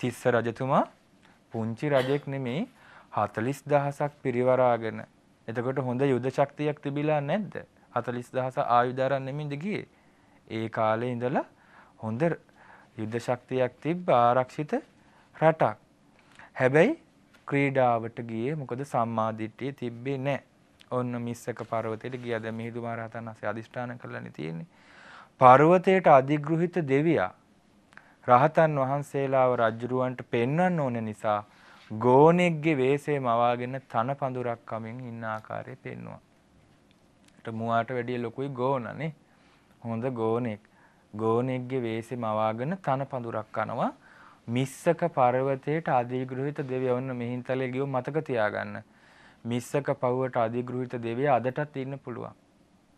තිස්ස රජතුමා පුංචි රජෙක් නෙමෙයි 40000ක් පිරිවරාගෙන. එතකොට හොඳ යුද ශක්තියක් තිබිලා නැද්ද? 40000 ආයුධ අරන් නෙමෙයිද ගියේ. ඒ කාලේ ඉඳලා හොඳ යුද්ධ ශක්තියක් තිබ්බ ආරක්ෂිත රටක්. හැබැයි ක්‍රීඩාවට ගියේ මොකද සම්මාදිට්ඨිය තිබ්බේ නැහැ. ඔන්න මිස්සක පර්වතයට ගියා. දැන් මිහිඳු මහරහතන් වහන්සේ අදිෂ්ඨාන කළානේ තියෙන්නේ. පර්වතයට අධිග්‍රහිත දෙවියා රහතන් වහන්සේලාව රජුරවන්ට පෙන්වන්න ඕන නිසා ගෝනෙක්ගේ වෙස්ේ මවාගෙන තන පඳුරක් කමින් ඉන්න ආකාරය පෙන්වුවා. ඒට මුවාට වැඩිය ලොකුයි ගෝනනේ. හොඳ ගෝනෙක්. ගෝනෙක්ගේ වේසෙ මවාගෙන තන පඳුරක් කනවා මිස්සක පර්වතයට අධිග්‍රහිත දෙවියෝ වන්න මිහින්තලේ ගියෝ මතක තියාගන්න. මිස්සක පවුවට අධිග්‍රහිත දෙවියා අදටත් ඉන්න පුළුවන්.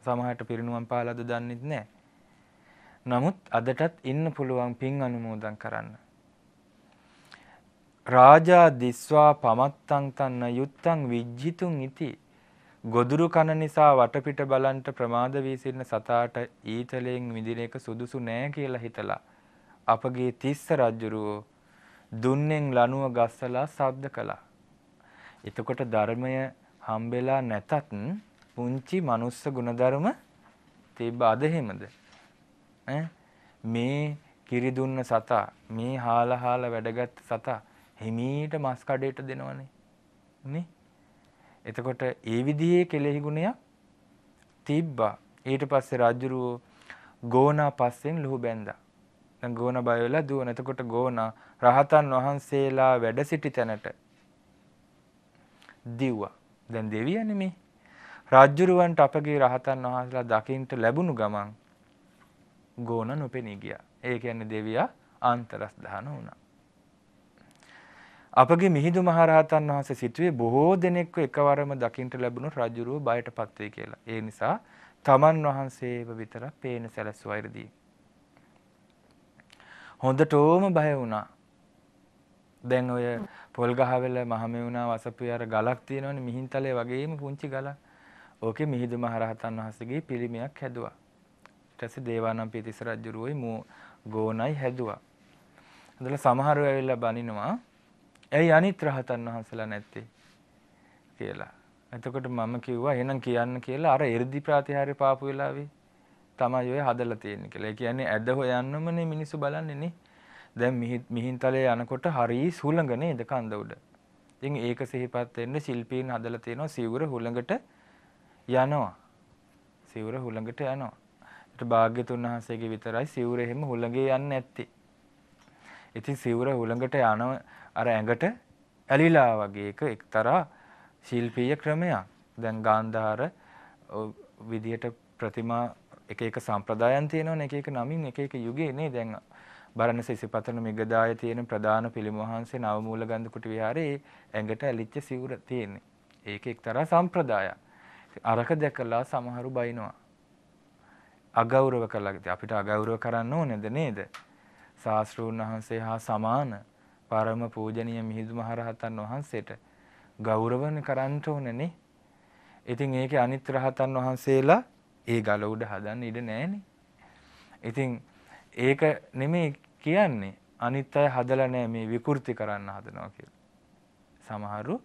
සමහරට පිරිනුවම් පාලාද දන්නෙත් නැහැ. නමුත් අදටත් ඉන්න පුළුවන් පින් අනුමෝදන් කරන්න. රාජා දිස්වා පමත්තං තන්න යුත්තං විජ්ජිතුන් ඉති ගොදුරු කන නිසා වටපිට බලන්ට ප්‍රමාද වී සිටින සතාට ඊතලයෙන් විඳින එක සුදුසු නෑ කියලා හිතලා අපගේ තිස්ස රජුරෝ දුන්නෙන් ලනුව ගස්සලා ශබ්ද කළා. එතකොට ධර්මය හම්බෙලා නැතත් පුංචි මනුස්ස ගුණධර්ම තිබ්බ අද එහෙමද? මේ කිරි දුන්න සතා මේ හාල හාල වැඩගත් සතා හිමීට මස් කඩේට දෙනවනේ. නේ? එතකොට ඒ විදිහේ කෙලෙහි ගුණයක් තිබ්බා. ඊට පස්සේ රජුරුව ගෝනා පස්සෙන් ලුහු බැන්දා දැන් ගෝන බය වෙලා දුවන. එතකොට ගෝනා රහතන් වහන්සේලා වැඩ සිටි තැනට දිව්වා. දැන් දෙවියනේ මේ. රජ්ජුරුවන්ට අපගේ රහතන් වහන්සේලා දකින්ට ලැබුණු ගමන් ගෝන නොපෙනී ගියා. ඒ කියන්නේ දෙවියා ආන්තරස් දහන වුණා. අපගේ මිහිඳු මහරහතන් වහන්සේ සිටුවේ බොහෝ දෙනෙක්ව එකවරම දකින්ට ලැබුණු රජුරුව බයටපත් වෙයි කියලා. ඒ නිසා තමන් වහන්සේව විතරක් පේන සැලැස්සුවා ඉරදී. හොඳටම බය වුණා. දැන් ඔය පොල් ගහවල මහමෙවුනා වසපුවේ අර ගලක් තියෙනවනේ මිහින්තලේ වගේම පුංචි ගලක්. ඕකේ මිහිඳු මහරහතන් වහන්සේගේ පිළිමයක් හැදුවා. ඊට පස්සේ දේවානම් පිතිස රජුරුවයි මෝ ගෝණයි හැදුවා. හදලා සමහරව ඇවිල්ලා බනිනවා. ඇයි අනිත් රහතන් වහන්සේලා නැත්තේ කියලා. එතකොට මම කිව්වා එහෙනම් කියන්න කියලා අර එර්දි ප්‍රාතිහාර්ය පාපු වෙලාවේ තමයි ඔය හදලා තියෙන්නේ කියලා. ඒ කියන්නේ ඇද හොයන්නමනේ මිනිස්සු බලන්නේ නේ. දැන් මිහින්තලේ යනකොට හරි සුළඟ නේද කන්ද උඩ. ඉතින් ඒක සිහිපත් වෙන්න ශිල්පීන් හදලා තියෙනවා සිවුර හුළඟට යනවා. සිවුර හුළඟට යනවා. ඒත් භාග්‍යතුන් වහන්සේගේ විතරයි සිවුර එහෙම හුළඟේ යන්නේ නැත්තේ. ඉතින් සිවුර හුළඟට යන අර ඇඟට ඇලිලා වගේ එක එක්තරා ශිල්පීය ක්‍රමයක්. දැන් ගාන්ධාර විදියට ප්‍රතිමා එක එක සම්ප්‍රදායන් තියෙනවනේ එක එක නමින් එක එක යුගයේ නේ දැන් බරණස ඉසිපතන මිගදාය තියෙන ප්‍රධාන පිළිම වහන්සේ නවමූල ගන්ධ කුටි විහාරයේ ඇඟට ඇලිච්ච සිවුර තියෙන්නේ. ඒක එක්තරා සම්ප්‍රදායක්. අරක දැකලා සමහරු බයිනවා. අගෞරව කළා. අපිට අගෞරව කරන්න ඕනේද නේද? ශාස්ත්‍රූන් වහන්සේ හා සමාන පරම පූජනීය මිහිඳු මහරහතන් වහන්සේට ගෞරවණ කරන්න ඕනනේ. ඉතින් ඒකේ අනිත් රහතන් වහන්සේලා ඒ ගල උඩ හදන්න ඉඩ නැහනේ. ඉතින් ඒක නෙමෙයි කියන්නේ අනිත් අය හදලා නැහැ මේ විකෘති කරන්න හදනවා කියලා. සමහරු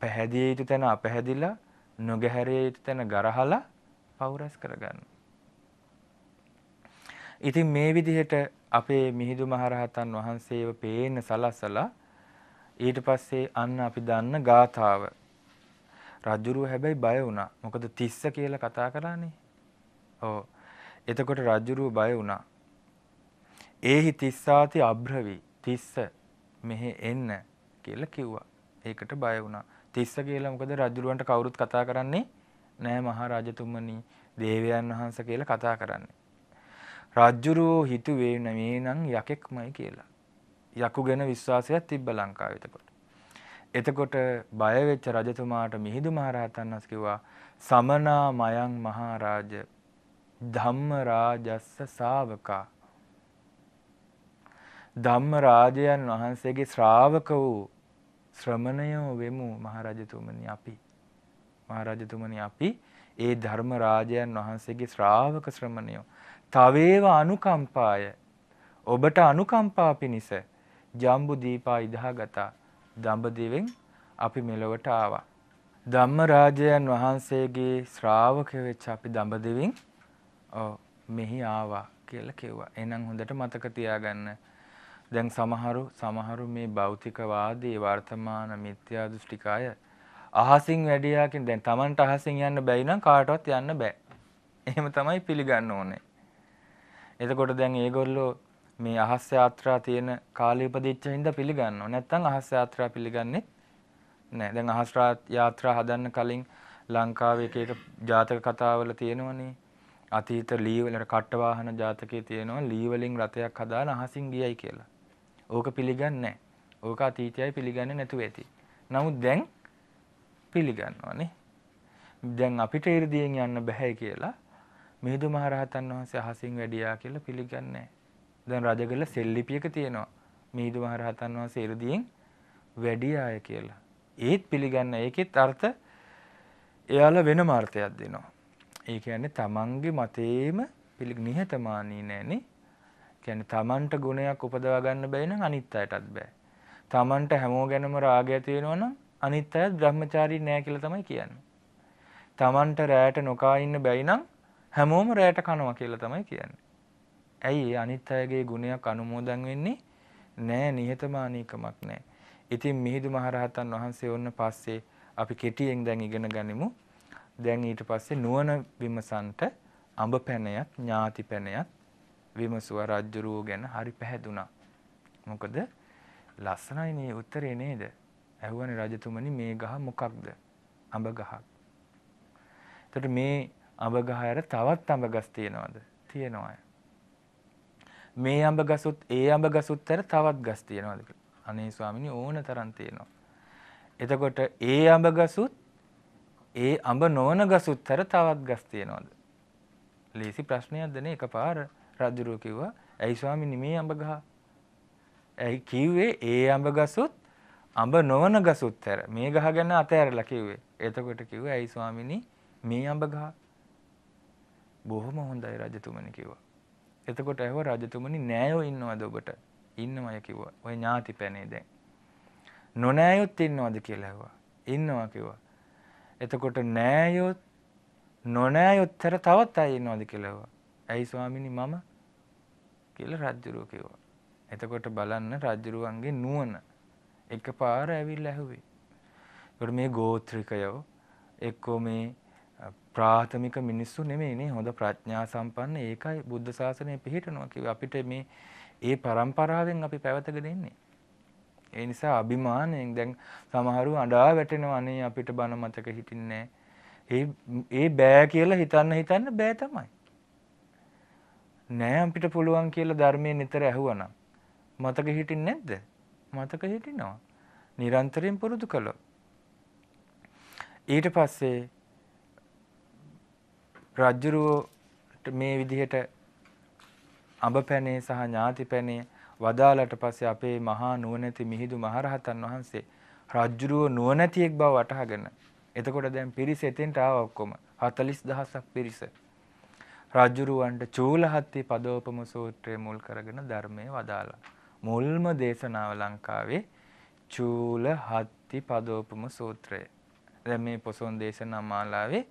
පැහැදිය යුතු තැන අපැහැදිලා නොගැහැරිය යුතු තැන ගරහලා පවුරස් කරගන්න. ඉතින් මේ විදිහට අපේ මිහිඳු මහරහතන් වහන්සේව පේන්න සලස්සලා ඊට පස්සේ අන්න අපි දන්න ගාථාව රජුරුව හැබැයි බය වුණා. මොකද තිස්ස කියලා කතා කරානේ. ඔව්. එතකොට රජුරුව බය වුණා. ඒහි තිස්සාති අබ්‍රවි තිස්ස මෙහෙ එන්න කියලා කිව්වා. ඒකට බය වුණා. තිස්ස කියලා මොකද රජුරුවන්ට කවුරුත් කතා කරන්නේ නෑ මහරජතුමනි දේවයන් වහන්සේ කියලා කතා කරන්නේ. රජ්ජුරුවෝ හිතුවේ මේ නම් යකෙක්මයි කියලා. යකු ගැන විශ්වාසයක් තිබ්බ ලංකාවේ එතකොට. එතකොට බය වෙච්ච රජතුමාට මිහිඳු මහරහතන් වහන්සේ කිව්වා සමනා මයං මහරජ ධම්ම රාජස්ස ශාවකා ධම්ම රාජයන් වහන්සේගේ ශ්‍රාවක වූ ශ්‍රමණයෝ වෙමු මහරජතුමනි අපි මහරජතුමනි අපි ඒ ධර්ම රාජයන් වහන්සේගේ ශ්‍රාවක ශ්‍රමණයෝ තවේව අනුකම්පාය ඔබට අනුකම්පා පිණිස ජම්බු දීපා ඉදහගතා දඹදිවෙන් අපි මෙලොවට ආවා. ධම්ම රාජයන් වහන්සේගේ ශ්‍රාවකය වෙච්ච අපි දඹදිවින් ඔව් මෙහි ආවා කියලා කිව්වා. එහෙනම් හොඳට මතක තියාගන්න. දැන් සමහරු සමහරු මේ භෞතිකවාදී වර්තමාන මිත්‍යා දෘෂ්ටික අය අහසින් වැඩියාකින් දැන් Tamanට අහසින් යන්න බැයි නම් කාටවත් යන්න බෑ. එහෙම තමයි පිළිගන්න ඕනේ. එතකොට දැන් ඒගොල්ලෝ මේ අහස් යාත්‍රා තියෙන කාලය උපදිච්ච හින්දා පිළිගන්නවා. නැත්නම් අහස් යාත්‍රා පිළිගන්නේ නැහැ. දැන් අහස් යාත්‍රා හදන්න කලින් ලංකාවේ එක එක ජාතක කතාවල තියෙනවනේ. අතීත ලී වල කට්ට වාහන ජාතකයේ තියෙනවා ලී වලින් රථයක් හදාලා අහසින් ගියයි කියලා. ඕක පිළිගන්නේ නැහැ. ඕක අතීතයයි පිළිගන්නේ නැතුව ඇති. නමුත් දැන් පිළිගන්නවානේ. දැන් අපිට 이르දියෙන් යන්න බෑ කියලා මිහිඳු මහරහතන් වහන්සේ අහසින් වැඩියා කියලා පිළිගන්නේ දැන් රජගල සෙල්ලිපියක තියෙනවා මිහිඳු මහරහතන් වහන්සේ 이르දියෙන් වැඩියාය කියලා. ඒත් පිළිගන්න ඒකෙත් අර්ථ එයාලා වෙනම අර්ථයක් දෙනවා. ඒ කියන්නේ තමන්ගේ මතේම නිහතමානී නෑනේ. කියන්නේ තමන්ට ගුණයක් උපදවා ගන්න බැරි නම් අනිත් අයටත් බෑ. තමන්ට හැමෝ ගැනම රාගය තියෙනවා නම් අනිත් අයත් බ්‍රහ්මචාරී නෑ කියලා තමයි කියන්නේ. තමන්ට රැයට නොකා ඉන්න බැයි නම් හැමෝම රැයට කනවා කියලා තමයි කියන්නේ. ඇයි අනිත් අයගේ ගුණයක් අනුමෝදන් වෙන්නේ නෑ නිහතමානීකමක් නෑ. ඉතින් මිහිඳු මහරහතන් වහන්සේ වොන්න පස්සේ අපි කෙටියෙන් දැන් ඉගෙන ගනිමු. දැන් ඊට පස්සේ නුවණ විමසන්ට අඹ පැනයත් ඥාති පැනයත් විමසුවා රජ්ජුරුව ගැන හරි පැහැදුනා. මොකද ලස්සනයි මේ උත්තරේ නේද? ඇහුවනේ රජතුමනි මේ ගහ මොකක්ද? අඹ ගහක්. එතකොට මේ අඹ ගහ ඇර තවත් අඹ ගස් තියෙනවද? තියෙනවා. මේ අඹ ගසුත් ඒ අඹ ගසුත් ඇර තවත් ගස් තියෙනවද? අනේ ස්වාමිනී ඕන තරම් තියෙනවා. එතකොට ඒ අඹ ගසුත් ඒ අඹ නොවන ගසුත් හැර තවත් ගස් තියනවාද? ලේසි ප්‍රශ්නයක්ද නේ එකපාර රජුරෝ කිව්වා. ඇයි ස්වාමීනි මේ අඹ ගහ? ඇයි කිව්වේ ඒ අඹ ගසුත් අඹ නොවන ගසුත් හැර මේ ගහ ගැන අතහැරලා කිව්වේ. එතකොට කිව්වා ඇයි ස්වාමීනි මේ අඹ ගහ? බොහොම හොඳයි රජතුමනි කිව්වා. එතකොට ඇහුවා රජතුමනි නෑයෝ ඉන්නවද ඔබට? ඉන්නවය කිව්වා. ඔය ඥාති පැනේ දැන්. නොනෑයොත් ඉන්නවද කියලා ඇහුවා. ඉන්නවා කිව්වා. එතකොට නෑයොත් නොනෑයොත්තර තවත් අය ඉන්නවද කියලා ඇහුවා. ඇයි ස්වාමිනී මම කියලා රජ්ජුරුව කිව්වා. එතකොට බලන්න රජ්ජුරුවන්ගේ නුවණ එකපාර ඇවිල්ලා ඇහුවේ. ඒකට මේ ගෝත්‍රිකයෝ එක්කෝ මේ ප්‍රාථමික මිනිස්සු නෙමෙයිනේ හොඳ ප්‍රඥා සම්පන්න ඒකයි බුද්ධ ශාසනය පිළිහිටනවා කිව්වේ අපිට මේ ඒ પરම්පරාවෙන් අපි පැවතගෙන ඉන්නේ. ඒ නිසා අභිමාණයෙන් දැන් සමහරු අඬා වැටෙනවා අනේ අපිට බන මතක හිටින්නේ ඒ ඒ බෑ කියලා හිතන්න හිතන්න බෑ තමයි. නෑ අපිට පුළුවන් කියලා ධර්මයේ නිතර ඇහුවනම් මතක හිටින්නේ නැද්ද? මතක හිටිනවා. නිරන්තරයෙන් පුරුදු කළොත්. ඊට පස්සේ රජ්ජුරුව මේ විදිහට අඹ පැනේ සහ ඥාති පැනේ වදාලට පස්සේ අපේ මහා නුවණැති මිහිඳු මහරහතන් වහන්සේ රජ්ජුරුව නුවණැතියෙක් බව වටහාගෙන එතකොට දැන් පිරිස එතෙන්ට ආවා ඔක්කොම 40000ක් පිරිස රජ්ජුරුවන්ට චූලහත්ති පදෝපම සූත්‍රය මුල් කරගෙන ධර්මයේ වදාලා මුල්ම දේශනාව ලංකාවේ චූලහත්ති පදෝපම සූත්‍රය දැන් මේ පොසොන් දේශනා මාලාවේ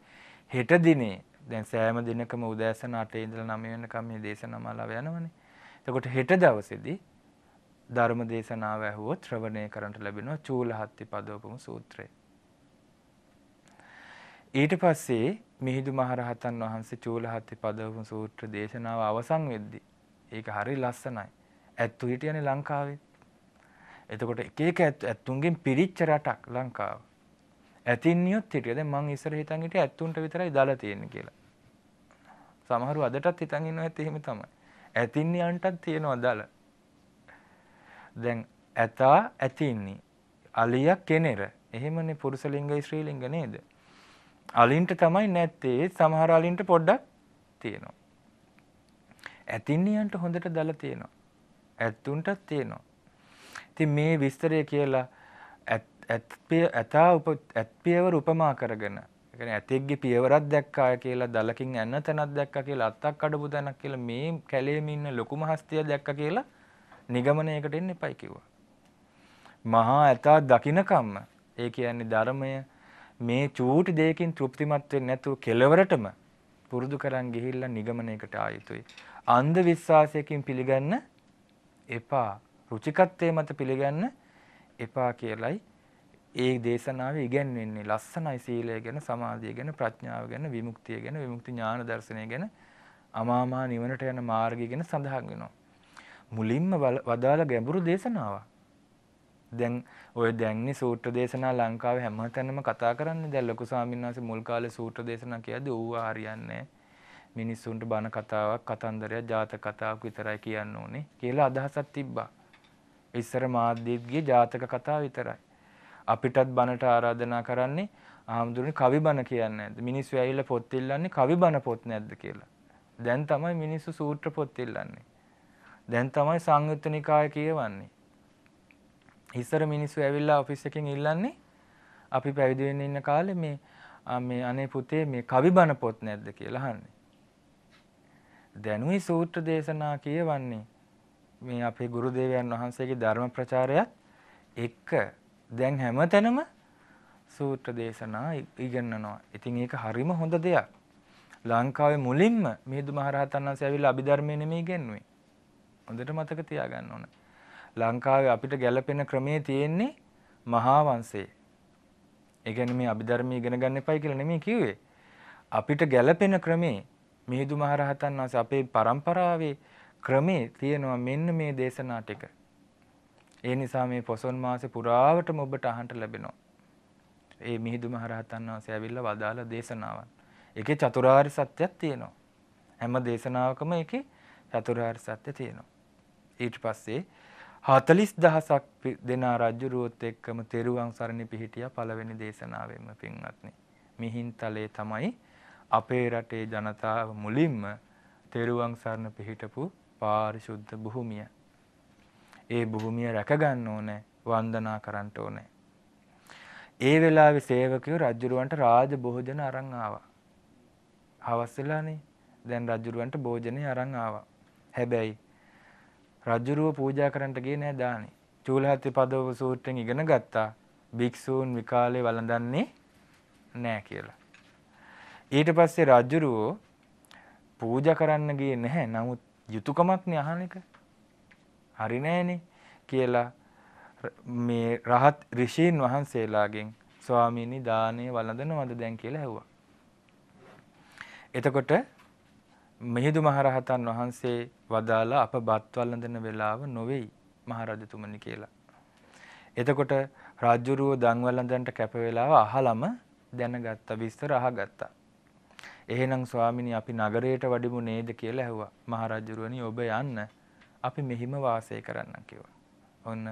හෙට දිනේ දැන් සෑම දිනකම උදෑසන 8 ඉඳලා 9 වෙනකම් මේ දේශනා මාලාව යනවනේ. එතකොට හෙට දවසේදී ධර්ම දේශනාව ඇහුවොත් ශ්‍රවණය කරන්නට ලැබෙනවා චූලහත්ති පදෝපම සූත්‍රය. ඊට පස්සේ මිහිඳු මහරහතන් වහන්සේ චූලහත්ති පදෝපම සූත්‍ර දේශනාව අවසන් වෙද්දී ඒක හරි ලස්සනයි. ඇත්තු හිටියනේ ලංකාවේ. එතකොට එක එක ඇත්තුන්ගෙන් පිරිච්ච රටක් ලංකාව. ඇතින්නියොත් හිටිය දැන් මං ඉස්සර හිතන් හිටියේ ඇත්තුන්ට විතරයි දල තියෙන්නේ කියලා. සමහරව අදටත් හිතන් ඉන්නව ඇත්ත එහෙම තමයි. ඇතින්නියන්ටත් තියෙනවා දල. දැන් ඇතා ඇතින්නි. අලියක් කෙනෙර. එහෙමනේ පුරුෂ ලිංගයි ශ්‍රී ලිංග නේද? අලින්ට තමයි නැත්තේ සමහර අලින්ට පොඩ්ඩක් තියෙනවා. ඇතින්නියන්ට හොඳට දල තියෙනවා. ඇත්තුන්ටත් තියෙනවා. ඉතින් මේ විස්තරය කියලා ඇතා උප ඇත්පියවර උපමා කරගෙන කියන්නේ ඇතෙක්ගේ පියවරක් දැක්කාය කියලා දලකින් ඇන්න තැනක් දැක්කා කියලා අත්තක් අඩපු තැනක් කියලා මේ කැලේම ඉන්න ලොකුම හස්තිය දැක්කා කියලා නිගමනයකට එන්න එපයි කිව්වා. මහා ඇතා දකින්නකම්ම ඒ කියන්නේ ධර්මය මේ චූටි දෙයකින් තෘප්තිමත් වෙන්නේ නැතුව කෙලවරටම පුරුදු කරන් ගිහිල්ලා නිගමනයකට ආයුතුයි. අන්ධ විශ්වාසයකින් පිළිගන්න එපා. රුචිකත්වයේ මත පිළිගන්න එපා කියලයි ඒ දේශනාවේ ඉගැන්වෙන්නේ ලස්සනයි සීලය ගැන සමාධිය ගැන ප්‍රඥාව ගැන විමුක්තිය ගැන විමුක්ති ඥාන දර්ශනය ගැන අමාමා නිවනට යන මාර්ගය ගැන සඳහන් වෙනවා. මුලින්ම වදාළ ගැඹුරු දේශනාවක්. දැන් ඔය දැන්නේ සූත්‍ර දේශනා ලංකාවේ හැමතැනම කතා කරන්නේ දැන් ලොකු ස්වාමීන් වහන්සේ මුල් කාලේ සූත්‍ර දේශනා කියද්දී ඌව හරියන්නේ මිනිස්සුන්ට බණ කතාවක් කතන්දරයක් ජාතක කතාවක් විතරයි කියන්න ඕනේ කියලා අදහසක් තිබ්බා. ඉස්සර මාධ්‍යෙත් ගියේ ජාතක කතාව විතරයි. අපිටත් බණට ආරාධනා කරන්නේ ආම්දුරනේ කවි බණ කියන්නේ නැද්ද? මිනිස්සු ඇවිල්ලා පොත් ඉල්ලන්නේ කවි බණ පොත් නැද්ද කියලා. දැන් තමයි මිනිස්සු සූත්‍ර පොත් ඉල්ලන්නේ. දැන් තමයි සංයුත්ත නිකාය කියවන්නේ. ඉස්සර මිනිස්සු ඇවිල්ලා ඔෆිස් එකෙන් ඉල්ලන්නේ අපි පැවිදි වෙන්න ඉන්න කාලේ මේ මේ අනේ පුතේ මේ කවි බණ පොත් නැද්ද කියලා අහන්නේ. දැනුයි සූත්‍ර දේශනා කියවන්නේ මේ අපේ ගුරු දේවයන් වහන්සේගේ ධර්ම ප්‍රචාරයත් එක්ක දැන් හැමතැනම සූත්‍ර දේශනා ඉගෙනනවා. ඉතින් ඒක හරිම හොඳ දෙයක්. ලංකාවේ මුලින්ම මිහිඳු මහරහතන් වහන්සේ ඇවිල්ලා අභිධර්මයේ නෙමෙයි ඉගෙනුවේ. හොඳට මතක තියාගන්න ඕන. ලංකාවේ අපිට ගැළපෙන ක්‍රමයේ තියෙන්නේ මහා වංශේ. ඒ කියන්නේ මේ අභිධර්ම ඉගෙන ගන්න එපයි කියලා නෙමෙයි කිව්වේ. අපිට ගැළපෙන ක්‍රමේ මිහිඳු මහරහතන් වහන්සේ අපේ પરම්පරාවේ ක්‍රමේ තියෙනවා මෙන්න මේ දේශනා ටික. ඒ නිසා මේ පොසොන් මාසේ පුරාවටම ඔබට අහන්න ලැබෙනවා. ඒ මිහිඳු මහරහතන් වහන්සේ ඇවිල්ලා වදාළ දේශනාවන්. ඒකේ චතුරාර්ය සත්‍යයක් තියෙනවා. හැම දේශනාවකම ඒකේ චතුරාර්ය සත්‍ය තියෙනවා. ඊට පස්සේ 40000ක් දෙනා රජුරුවත් එක්කම තෙරුවන් සරණ පිහිටියා පළවෙනි දේශනාවෙම පින්වත්නි. මිහින්තලේ තමයි අපේ රටේ ජනතාව මුලින්ම තෙරුවන් සරණ පිහිටපු පාරිශුද්ධ භූමිය. ඒ භූමිය රැක ගන්න ඕනේ, වන්දනා කරන්න ඕනේ. ඒ වෙලාවේ සේවකයෝ රජුරවන්ට රාජ භෝජන අරන් ආවා. හවස් වෙලානේ. දැන් රජුරවන්ට භෝජනේ අරන් ආවා. හැබැයි රජුරුව පූජා කරන්න ගියේ නෑ දානේ. චූලහත්ති පදව සූත්‍රයෙන් ඉගෙන ගත්තා. භික්ෂූන් විකාලේ වළඳන්නේ නෑ කියලා. ඊට පස්සේ රජුරුව පූජා කරන්න ගියේ නැහැ. නමුත් යුතුයකමක්නේ අහන එක. හරි නෑනේ කියලා මේ රහත් ඍෂීන් වහන්සේලාගෙන් ස්වාමීනි දානේ වළඳනවද දැන් කියලා ඇහුවා. එතකොට මිහිඳු මහරහතන් වහන්සේ වදාලා අප බත් වළඳන වෙලාව නොවේයි මහරජතුමනි කියලා. එතකොට රාජ්‍යරුව දන් වළඳන්ට කැප වෙලාව අහලම දැනගත්තා විස්තර අහගත්තා. එහෙනම් ස්වාමිනී අපි නගරයට වඩිමු නේද කියලා ඇහුවා. මහරජුරුවනි ඔබ යන්න අපි මෙහිම වාසය කරන්න කිව්වා. ඔන්න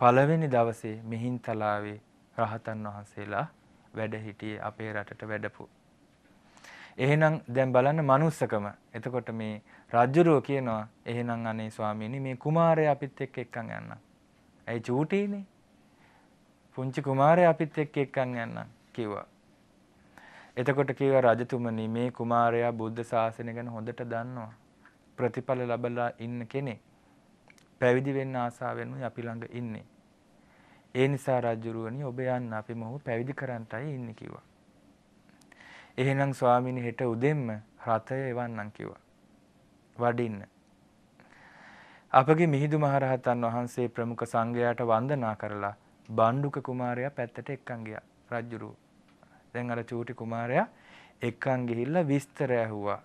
පළවෙනි දවසේ මිහින්තලාවේ රහතන් වහන්සේලා වැඩ හිටියේ අපේ රටට වැඩපු එහෙනම් දැන් බලන්න manussකම. එතකොට මේ රාජ්‍යරුව කියනවා එහෙනම් අනේ ස්වාමීනි මේ කුමාරයා අපිත් එක්ක එක්කන් යන්න. ඇයි චූටිනේ? පුංචි කුමාරයා අපිත් එක්ක එක්කන් යන්න කිව්වා. එතකොට කිව්වා රජතුමනි මේ කුමාරයා බුද්ධ ශාසනය ගැන හොඳට දන්නවා. ප්‍රතිඵල ලැබලා ඉන්න කෙනෙක්. පැවිදි වෙන්න ආසාවෙන්ුයි අපි ළඟ ඉන්නේ. ඒ නිසා රජුරුවනි ඔබ යන්න අපි මොහු පැවිදි කරන්නටයි ඉන්නේ කිව්වා. එහෙනම් ස්වාමීනි හෙට උදෙන්ම රථය එවන්නම් කිව්වා. වඩින්න. අපගේ මිහිඳු මහරහතන් වහන්සේ ප්‍රමුඛ සංඝයාට වන්දනා කරලා බණ්ඩුක කුමාරයා පැත්තට එක්කන් ගියා රජුරුව. දැන් අර චූටි කුමාරයා එක්කන් ගිහිල්ලා විස්තර ඇහුවා.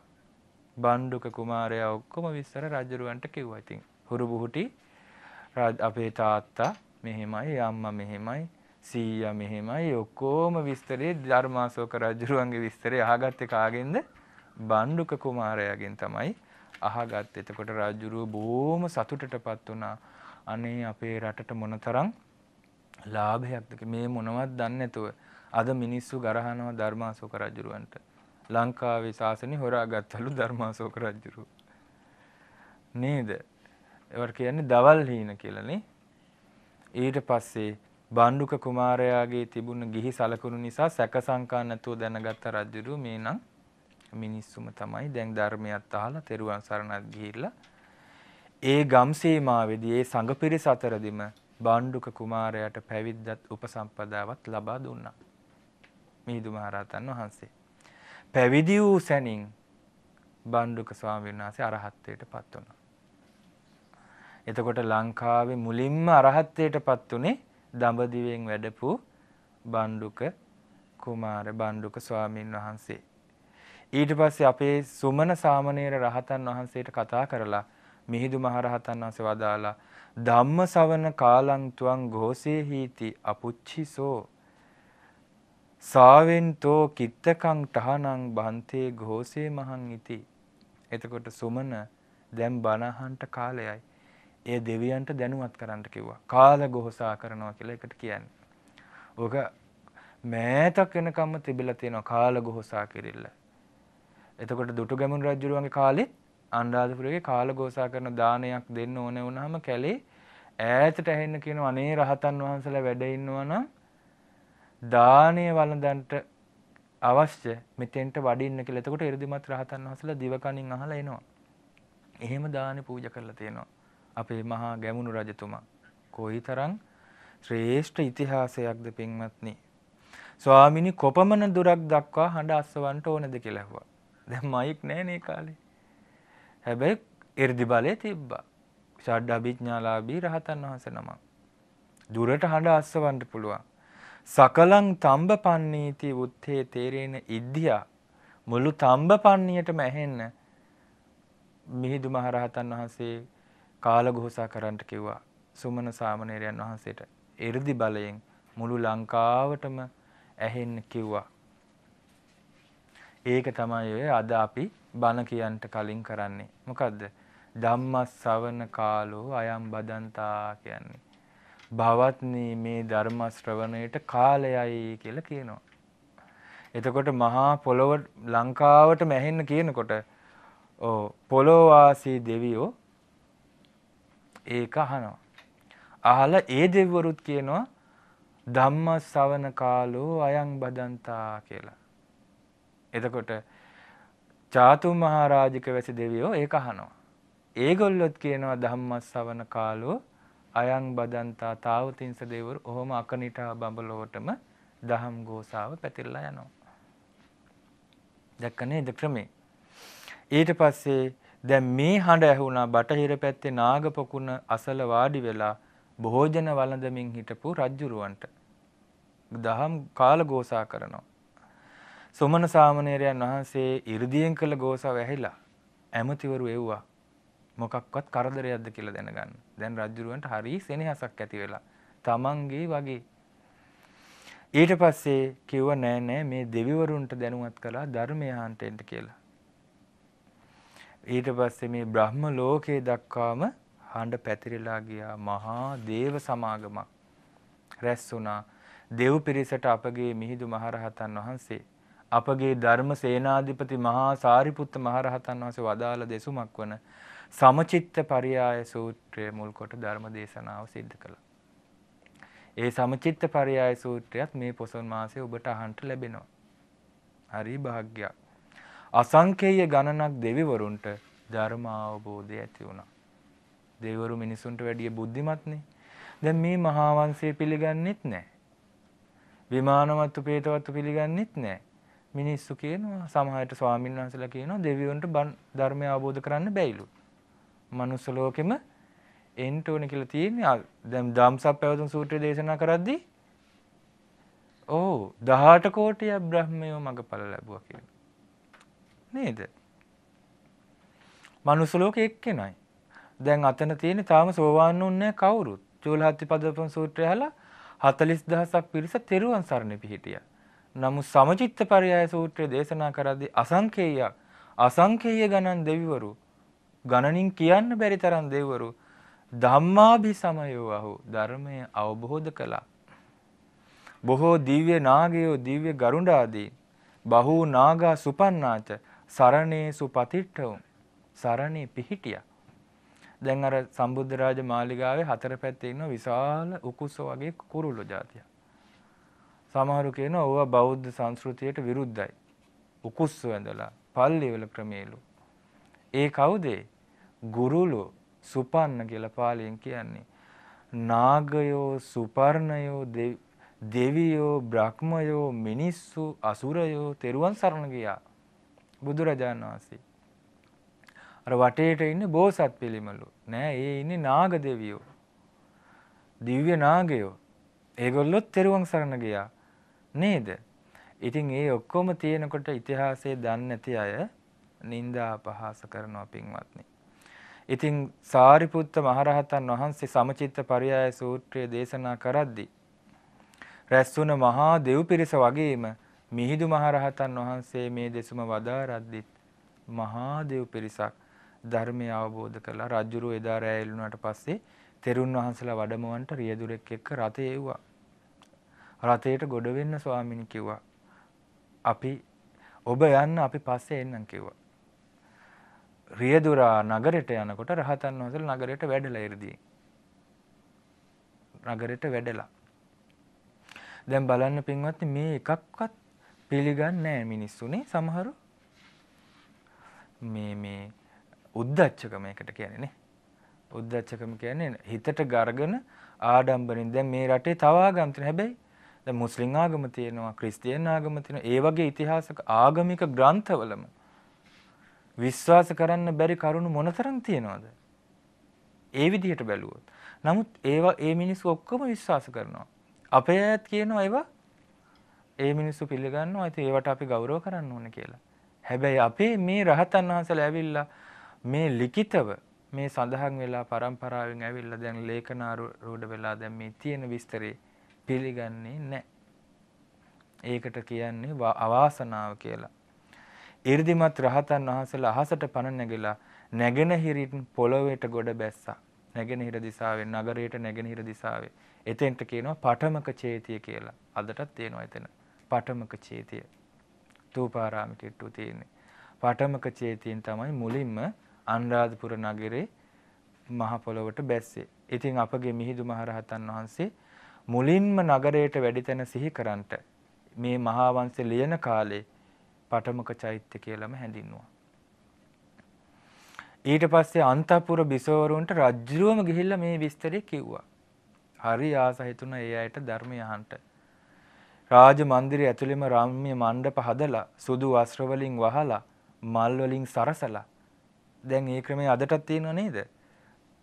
බණ්ඩුක කුමාරයා ඔක්කොම විස්තර රජුරුවන්ට කිව්වා. ඉතින් හුරු බුහුටි අපේ තාත්තා මෙහෙමයි අම්මා මෙහෙමයි සීයා මෙහෙමයි ඔක්කොම විස්තරේ ධර්මාශෝක රජුරුවන්ගේ විස්තරේ අහගත්තේ කාගෙන්ද? බණ්ඩුක කුමාරයාගෙන් තමයි අහගත්තේ. එතකොට රජුරුව බොහොම සතුටටපත් වුණා. අනේ අපේ රටට මොනතරම් ලාභයක්ද මේ මොනවත් දන්නේ නැතුව අද මිනිස්සු ගරහනවා ධර්මාශෝක රජුරුවන්ට. ලංකාවේ ශාසනය හොරාගත්තලු ධර්මාශෝක රජුරුව. නේද? ඒවට කියන්නේ දවල් හීන කියලානේ. ඊට පස්සේ බණ්ඩුක කුමාරයාගේ තිබුණ ගිහි සලකුණු නිසා සැක සංකා නැතුව දැනගත්ත රජුරු මේ නම් මිනිස්සුම තමයි දැන් ධර්මයත් අහලා තෙරුවන් සරණත් ගිහිල්ලා ඒ ගම් සීමාවේදී ඒ සංඝ පිරිස අතරදිම බණ්ඩුක කුමාරයාට පැවිද්දත් උපසම්පදාවත් ලබා දුන්නා. මිහිඳු මහරහතන් වහන්සේ. පැවිදි වූ සැනින් බණ්ඩුක ස්වාමීන් වහන්සේ අරහත්ත්වයට පත් වුණා. එතකොට ලංකාවේ මුලින්ම අරහත්ත්වයට පත් උනේ දඹදිවෙන් වැඩපු බණ්ඩුක කුමාර බණ්ඩුක ස්වාමින් වහන්සේ. ඊට පස්සේ අපේ සුමන සාමණේර රහතන් වහන්සේට කතා කරලා මිහිඳු මහරහතන් වහන්සේ වදාලා ධම්ම සවන කාලං තුවං ഘോഷේ හීති අපුච්චිසෝ සාවෙන්තෝ කිත්තකං තහනං බන්තේ ഘോഷේ මහං ඉති එතකොට සුමන දැන් බණහන්ට කාලයයි ඒ දෙවියන්ට දැනුවත් කරන්න කිව්වා. කාල ගොහසා කරනවා කියලා එකට කියන්නේ. ඕක මෑතක් වෙනකම්ම තිබිලා තියෙනවා කාල ගොහසා කිරිල්ල. එතකොට දුටුගැමුණු රජුරුවන්ගේ කාලේ අනුරාධපුරයේ කාල ගෝසා කරන දානයක් දෙන්න ඕනේ වුණාම කැලේ ඈතට ඇහෙන්න කියනවා අනේ රහතන් වහන්සේලා වැඩ ඉන්නවා නම් දානය වළඳන්ට අවශ්‍ය මෙතෙන්ට වඩින්න කියලා. එතකොට 이르දිමත් රහතන් වහන්සේලා දිවකණින් අහලා එනවා. එහෙම දානි පූජා කරලා තියෙනවා. අපේ මහා ගැමුණු රජතුමා. කොයිතරම් ශ්‍රේෂ්ඨ ඉතිහාසයක්ද පින්වත්නි. ස්වාමිනි කොපමණ දුරක් දක්වා හඬ අස්සවන්න ඕනද කියලා ඇහුවා. දැන් මයික් නැහැ නේ කාලේ. හැබැයි 이르දි බලේ තිබ්බා. ෂඩ්ඩ අභිඥාලාභී රහතන් වහන්සේ නමක්. දුරට හඬ අස්සවන්න පුළුවන්. සකලං තම්බ පන්නීති උත්තේ තේරෙන ඉද්ධියා මුළු තම්බ පන්නියටම ඇහෙන්න මිහිඳු මහරහතන් වහන්සේ කාලඝෝෂා කරන්නට කිව්වා සුමන සාමණේරයන් වහන්සේට 이르දි බලයෙන් මුළු ලංකාවටම ඇහෙන්න කිව්වා ඒක තමයි ඔය අද අපි බණ කියන්ට කලින් කරන්නේ. මොකද්ද? ධම්මස්සවන කාලෝ අයම් බදන්තා කියන්නේ. භවත්නි මේ ධර්ම ශ්‍රවණයට කාලයයි කියලා කියනවා. එතකොට මහා පොළොව ලංකාවට මැහෙන්න කියනකොට ඕ පොළොවාසී දෙවියෝ ඒක අහනවා. අහලා ඒ දෙවිවරුත් කියනවා ධම්මස්සවන කාලෝ අයං බදන්තා කියලා. එතකොට චාතු මහරජික වැසි දෙවියෝ ඒක අහනවා. ඒගොල්ලොත් කියනවා ධම්මස්සවන කාලෝ අයං බදන්තා තාවතින්ස දෙවරු ඔහොම අකනිටා බඹලොවටම දහම් ගෝසාව පැතිරලා යනවා. දැක්ක නේද ක්‍රමේ? ඊට පස්සේ දැන් මේ හඬ ඇහුණා බටහිර පැත්තේ නාගපොකුණ අසල වාඩි වෙලා භෝජන වළඳමින් හිටපු රජ්ජුරුවන්ට දහම් කාල ගෝසා කරනවා. සුමන සාමණේරයන් වහන්සේ 이르දියෙන් කළ ගෝසාව ඇහිලා ඇමතිවරු එව්වා. මොකක්වත් කරදරයක්ද කියලා දැනගන්න. දැන් රජුරවන්ට හරි සෙනෙහසක් ඇති වෙලා. තමන්ගේ වගේ. ඊට පස්සේ කිව්ව නෑ නෑ මේ දෙවිවරුන්ට දැනුවත් කළා ධර්මය අහන්ට එන්න කියලා. ඊට පස්සේ මේ බ්‍රහ්ම ලෝකේ දක්වාම හඬ පැතිරිලා ගියා මහා දේව සමාගමක් රැස් වුණා. දෙව් පිරිසට අපගේ මිහිඳු මහරහතන් වහන්සේ අපගේ ධර්ම සේනාධිපති මහා සාරිපුත්ත මහරහතන් වහන්සේ වදාළ දෙසුමක් වන සමචිත්ත පරියාය සූත්‍රය මුල් කොට ධර්ම දේශනාව සිද්ධ කළා. ඒ සමචිත්ත පරියාය සූත්‍රයත් මේ පොසොන් මාසයේ ඔබට අහන්න ලැබෙනවා. හරි භාග්‍යයක්. අසංකේය ගණනක් දෙවිවරුන්ට ධර්ම අවබෝධය ඇති වුණා. දෙවිවරු මිනිසුන්ට වැඩිය බුද්ධිමත්නේ. දැන් මේ මහා වංශය පිළිගන්නෙත් නැහැ. විමානවත්තු පේතවත්තු පිළිගන්නෙත් නැහැ. මිනිස්සු කියනවා සමහරට ස්වාමීන් වහන්සේලා කියනවා දෙවියන්ට ධර්මය අවබෝධ කරන්න බැයිලු. මනුස්ස ලෝකෙම එන්න ඕනේ කියලා තියෙන්නේ. දැන් ධම්සප් පැවතුම් සූත්‍රය දේශනා කරද්දී ඔව් 18 කෝටියක් බ්‍රහ්මයෝ මගපල ලැබුවා කියලා. නේද? මනුස්ස ලෝකෙ එක්කෙනයි. දැන් අතන තියෙන්නේ තාම සෝවාන් වුන්නේ කවුරුත්. චූලහත්ති පදපම් සූත්‍රය අහලා 40000ක් පිරිස තෙරුවන් සරණ පිහිටියා. නමුත් සමචිත්ත පරයය සූත්‍රය දේශනා කරද්දී අසංකේයයක් අසංකේය ගණන් දෙවිවරු ගණනින් කියන්න බැරි තරම් දෙවිවරු ධම්මාභි සමයෝ අහු ධර්මය අවබෝධ කළා. බොහෝ දිව්‍ය නාගයෝ දිව්‍ය ගරුඩාදී බහූ නාගා සුපන්නාච සරණේසු පතිට්ඨවුම් සරණේ පිහිටියා. දැන් අර සම්බුද්ධ රාජ මාලිගාවේ හතර පැත්තේ ඉන්න විශාල උකුස්ස වගේ කුරුල්ලෝ జాතිය. සමහරු කියනවා ඕවා බෞද්ධ සංස්කෘතියට විරුද්ධයි. උකුස්ස වැඳලා පල්ලි වල ක්‍රමේලු. ඒ කවුද? ගුරුලෝ සුපන්න කියලා පාලියෙන් කියන්නේ. නාගයෝ සුපර්ණයෝ දෙවියෝ බ්‍රහ්මයෝ මිනිස්සු අසුරයෝ තෙරුවන් සරණ ගියා. බුදුරජාණන් වහන්සේ. අර වටේට ඉන්නේ බෝසත් පිළිමලු. නෑ ඒ ඉන්නේ නාග දෙවියෝ. දිව්‍ය නාගයෝ. ඒගොල්ලොත් තෙරුවන් සරණ ගියා. නේද? ඉතින් ඒ ඔක්කොම තියෙනකොට ඉතිහාසයේ දන්නේ නැති අය නිന്ദා අපහාස කරනවා පින්වත්නි. ඉතින් සාරිපුත්ත මහරහතන් වහන්සේ සමචිත්ත පරියාය සූත්‍රය දේශනා කරද්දී රැස්වුණ මහා දෙව් පිරිස වගේම මිහිඳු මහරහතන් වහන්සේ මේ දෙසුම වදාරද්දිත් මහා දෙව් පිරිසක් ධර්මය අවබෝධ කළා රජුරු එදා රැ එළුණාට පස්සේ තෙරුන් වහන්සේලා වැඩමවන්ට රියදුරෙක් එක්ක රථය එව්වා රථයට ගොඩ වෙන්න ස්වාමීන් කිව්වා. අපි ඔබ යන්න අපි පස්සේ එන්නම් කිව්වා. රියදුරා නගරයට යනකොට රහතන් වහන්සේලා නගරයට වැඩලා ඉරදී. නගරෙට වැඩලා. දැන් බලන්න පින්වත්නි මේ එකක්වත් පිළිගන්නේ නැහැ මිනිස්සුනේ සමහරු. මේ මේ උද්දච්චකම එකට කියන්නේ නේ. උද්දච්චකම කියන්නේ හිතට ගරගෙන ආඩම්බරින් දැන් මේ රටේ තව ආගම් තියෙන හැබැයි දැන් මුස්ලිම් ආගම තියෙනවා ක්‍රිස්තියානි ආගම තියෙනවා ඒ වගේ ඉතිහාසක ආගමික ග්‍රන්ථවලම විශ්වාස කරන්න බැරි කරුණු මොනතරම් තියෙනවද ඒ විදිහට බැලුවොත් නමුත් ඒවා ඒ මිනිස්සු ඔක්කොම විශ්වාස කරනවා අපේ අයත් කියනවා ඒවා ඒ මිනිස්සු පිළිගන්නවා ඉතින් ඒවට අපි ගෞරව කරන්න ඕනේ කියලා හැබැයි අපේ මේ රහතන් වහන්සේලා ඇවිල්ලා මේ ලිඛිතව මේ සඳහන් වෙලා પરම්පරාවෙන් ඇවිල්ලා දැන් ලේඛනාරූඪ වෙලා දැන් මේ තියෙන විස්තරේ පිළිගන්නේ නැහැ. ඒකට කියන්නේ අවාසනාව කියලා. 이르දිමත් රහතන් වහන්සේලා අහසට පණ නැගිලා නැගෙනහිරින් පොළොවේට ගොඩ බැස්සා. නැගෙනහිර දිසාවෙන් නගරයට නැගෙනහිර දිසාවේ. එතෙන්ට කියනවා පඨමක චේතිය කියලා. අදටත් තියෙනවා එතන. පඨමක චේතිය. තූපාරාම කිට්ටු තියෙන්නේ. පඨමක චේතියෙන් තමයි මුලින්ම අනුරාධපුර නගරේ මහ පොළොවට බැස්සේ. ඉතින් අපගේ මිහිඳු මහරහතන් වහන්සේ මුලින්ම නගරයට වැඩි තැන සිහි කරන්ට මේ මහා වංශය ලියන කාලේ පඨමක චෛත්‍ය කියලාම හැඳින්වුවා. ඊට පස්සේ අන්තපුර බිසවරුන්ට රජ්ජුරුවම ගිහිල්ලා මේ විස්තරය කිව්වා. හරි ආස හිතුණා ඒ අයට ධර්මය අහන්න. රාජ මන්දිරය ඇතුළෙම රම්ම්‍ය මණ්ඩප හදලා සුදු වස්ත්‍ර වලින් වහලා මල් වලින් සරසලා දැන් ඒ ක්‍රමය අදටත් තියෙනව නේද?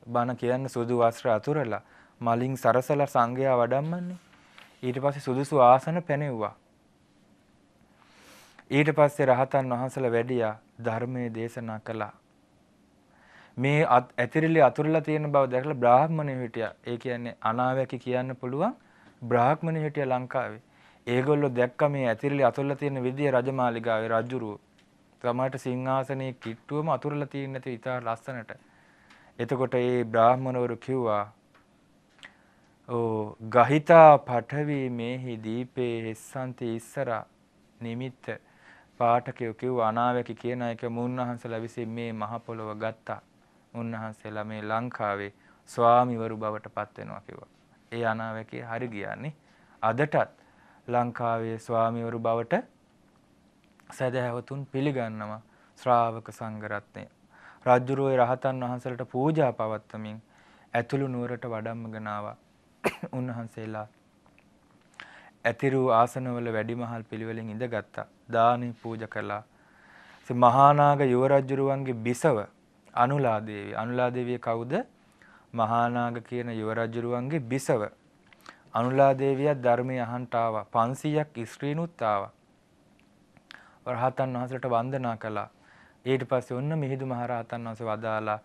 බණ කියන්න සුදු වස්ත්‍ර අතුරලා මලින් සරසලා සංඝයා වඩම්මන්නේ. ඊට පස්සේ සුදුසු ආසන පැනෙව්වා. ඊට පස්සේ රහතන් වහන්සේලා වැඩියා ධර්මයේ දේශනා කළා. මේ ඇතිරිලි අතුරලා තියෙන බව දැකලා බ්‍රාහ්මණය හිටියා. ඒ කියන්නේ අනාවැකි කියන්න පුළුවන් බ්‍රාහ්මණය හිටියා ලංකාවේ. ඒගොල්ලෝ දැක්ක මේ ඇතිරිලි අතුරලා තියෙන විදිය රජමාලිගාවේ රජුරුව. තමයිට සිංහාසනේ කිට්ටුවම අතුරලා තියෙන නැති ඉතා ලස්සනට. එතකොට ඒ බ්‍රාහ්මණවරු කිව්වා ඕ ගහිතා පඨවි මේහි දීපේ හෙස්සන්ති ඉස්සරා නිමිත්ත පාඨකයෝ කිව්ව අනාවැකි කියන එක මුන්නහන්සලා විසින් මේ මහ පොළොව ගත්තා. උන්වහන්සේලා මේ ලංකාවේ ස්වාමිවරු බවට පත් වෙනවා කිව්වා. ඒ අනාවැකි හරි ගියානේ. අදටත් ලංකාවේ ස්වාමිවරු බවට සදහැවතුන් පිළිගන්නවා ශ්‍රාවක සංඝරත්නය. රජුරෝයි රහතන් වහන්සේලාට පූජා පවත්වමින් ඇතුළු නුවරට වඩම්මගෙන ආවා. උන්වහන්සේලා ඇතිරු ආසනවල වැඩිමහල් පිළිවෙලින් ඉඳගත්තා. දානි පූජ කළා. ඉතින් මහානාග යුවරජුරුවන්ගේ බිසව අනුලා දේවිය. අනුලා දේවිය කවුද? මහානාග කියන යුවරජුරුවන්ගේ බිසව. අනුලා දේවියත් ධර්මයේ අහන්ට ආවා. 500ක් ස්ත්‍රීනුත් ආවා. රහතන් වහන්සේට වන්දනා කළා. ඊට පස්සේ ඔන්න මිහිඳු මහරහතන් වහන්සේ වදාලා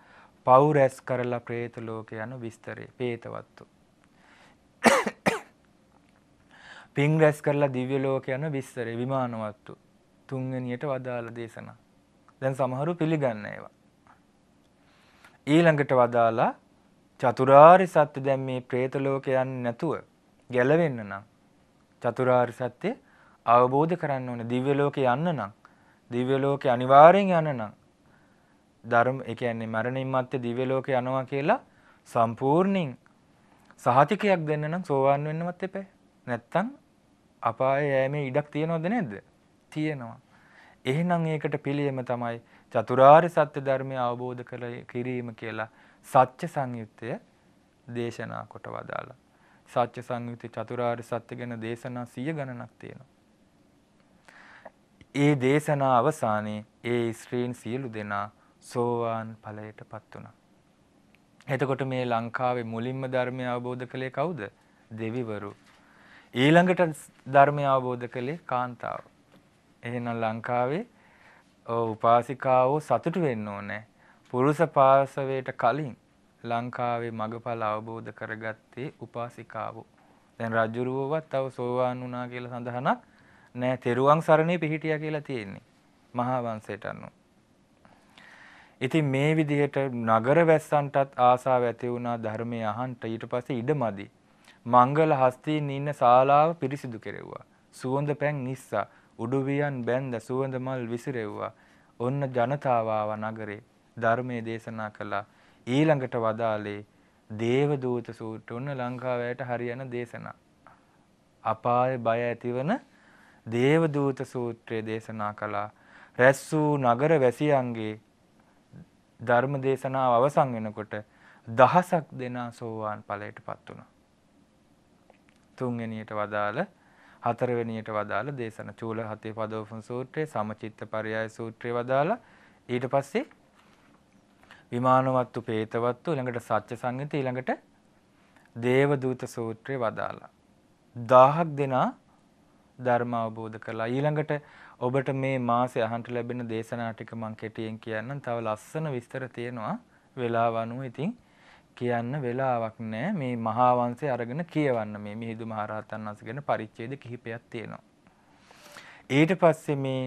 පව් රැස් කරලා പ്രേත ලෝක යන විස්තරේ, പ്രേතවත්තු. පින් රැස් කරලා දිව්‍ය ලෝක යන විස්තරේ විමානවත්තු තුන්වෙනියට වදාළ දේශනා. දැන් සමහරු පිළිගන්න ඒවා. ඊළඟට වදාලා චතුරාර්ය සත්‍ය දැන් මේ പ്രേත ලෝක යන්නේ නැතුව ගැලවෙන්න නම් චතුරාර්ය සත්‍ය අවබෝධ කරන්න ඕනේ. දිව්‍ය ලෝකේ යන්න නම් දිව්‍ය ලෝකේ අනිවාර්යෙන් යන්න නම් ධර්ම ඒ කියන්නේ මරණින් මත්තේ දිව්‍ය ලෝකේ යනවා කියලා සම්පූර්ණින් සහතිකයක් දෙන්න නම් සෝවාන් වෙන්නවත් එපා. නැත්තම් අපායේ යෑමේ ඉඩක් තියනවද නැද්ද? තියෙනවා. එහෙනම් ඒකට පිළියම තමයි චතුරාර්ය සත්‍ය ධර්මය අවබෝධ කර කිරීම කියලා සත්‍ය සංයුත්තය දේශනා කොට වදාලා. සත්‍ය සංයුත්තේ චතුරාර්ය සත්‍ය ගැන දේශනා 100 ගණනක් තියෙනවා. ඒ දේශනා අවසානයේ ඒ ස්ත්‍රීන් සියලු දෙනා සෝවාන් ඵලයටපත් වුණා. එතකොට මේ ලංකාවේ මුලින්ම ධර්මය අවබෝධ කළේ කවුද? දෙවිවරු. ඊළඟට ධර්මය අවබෝධ කළේ කාන්තාව. එහෙනම් ලංකාවේ උපාසිකාවෝ සතුටු වෙන්න ඕනේ. පුරුෂ පාසවයට කලින් ලංකාවේ මගඵල අවබෝධ කරගත්තේ උපාසිකාවෝ. දැන් රජුරුවවත් තව සෝවාන් වුණා කියලා සඳහනක් නෑ. තෙරුවන් සරණේ පිහිටියා කියලා තියෙන්නේ. මහා වංශයට අනුව. ඉතින් මේ විදිහට නගර වැස්සන්ටත් ආසාව ඇති වුණා ධර්මය අහන්ට ඊට පස්සේ ඉඩමදි. මංගල හස්තීන් ඉන්න ශාලාව පිරිසිදු කෙරෙව්වා. සුවඳ පැන් නිස්සා උඩුවියන් බැන්ද සුවඳ මල් විසිරෙව්වා. ඔන්න ජනතාව ආවා නගරේ ධර්මයේ දේශනා කළා. ඊළඟට වදාලේ දේවදූත සූත්‍රය උන්න ලංකාවට හරියන දේශනා. අපාය බය ඇතිවන දේවදූත සූත්‍රය දේශනා කළා. රැස් වූ නගර වැසියන්ගේ ධර්ම දේශනාව අවසන් වෙනකොට දහසක් දෙනා සෝවාන් ඵලයට පත් වුණා. තුන්වෙනියට වදාළ හතරවෙනියට වදාළ දේශන චූල හතේ පදෝපම සූත්‍රයේ සමචිත්ත පරයය සූත්‍රය වදාලා ඊට පස්සේ විමානවත්තු පේතවත්තු ඊළඟට සත්‍ය සංගීත ඊළඟට දේවදූත සූත්‍රය වදාලා 1000ක් දෙනා ධර්ම අවබෝධ කළා. ඊළඟට ඔබට මේ මාසේ අහන්න ලැබෙන දේශනා ටික මම කෙටියෙන් කියන්නම්. තව ලස්සන විස්තර තියෙනවා. වෙලාව අනුව ඉතින් කියන්න වෙලාවක් නැහැ. මේ මහා වංශය අරගෙන කියවන්න මේ මිහිඳු මහරහතන් වහන්සේ ගැන පරිච්ඡේද කිහිපයක් තියෙනවා. ඊට පස්සේ මේ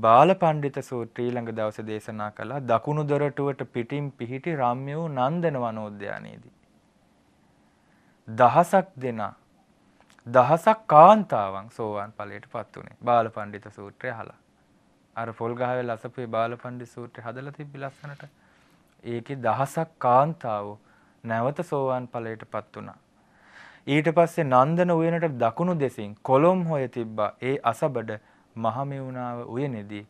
බාලපණ්ඩිත සූත්‍රය ඊළඟ දවසේ දේශනා කළා දකුණු දොරටුවට පිටින් පිහිටි රම්‍ය වූ නන්දන වනෝද්‍යානයේදී. දහසක් දෙනා දහසක් කාන්තාවන් සෝවාන් ඵලයට පත් උනේ බාලපණ්ඩිත සූත්‍රය අහලා. අර පොල් ගහවේ ලසපුවේ බාලපණ්ඩිත සූත්‍රය හදලා තිබ්බි ලස්සනට. ඒකේ දහසක් කාන්තාවෝ නැවත සෝවාන් ඵලයටපත් වුණා. ඊට පස්සේ නන්දන උයනට දකුණු දෙසින් කොළොම් හොය තිබ්බා. ඒ අසබඩ මහමෙවුනාව උයනේදී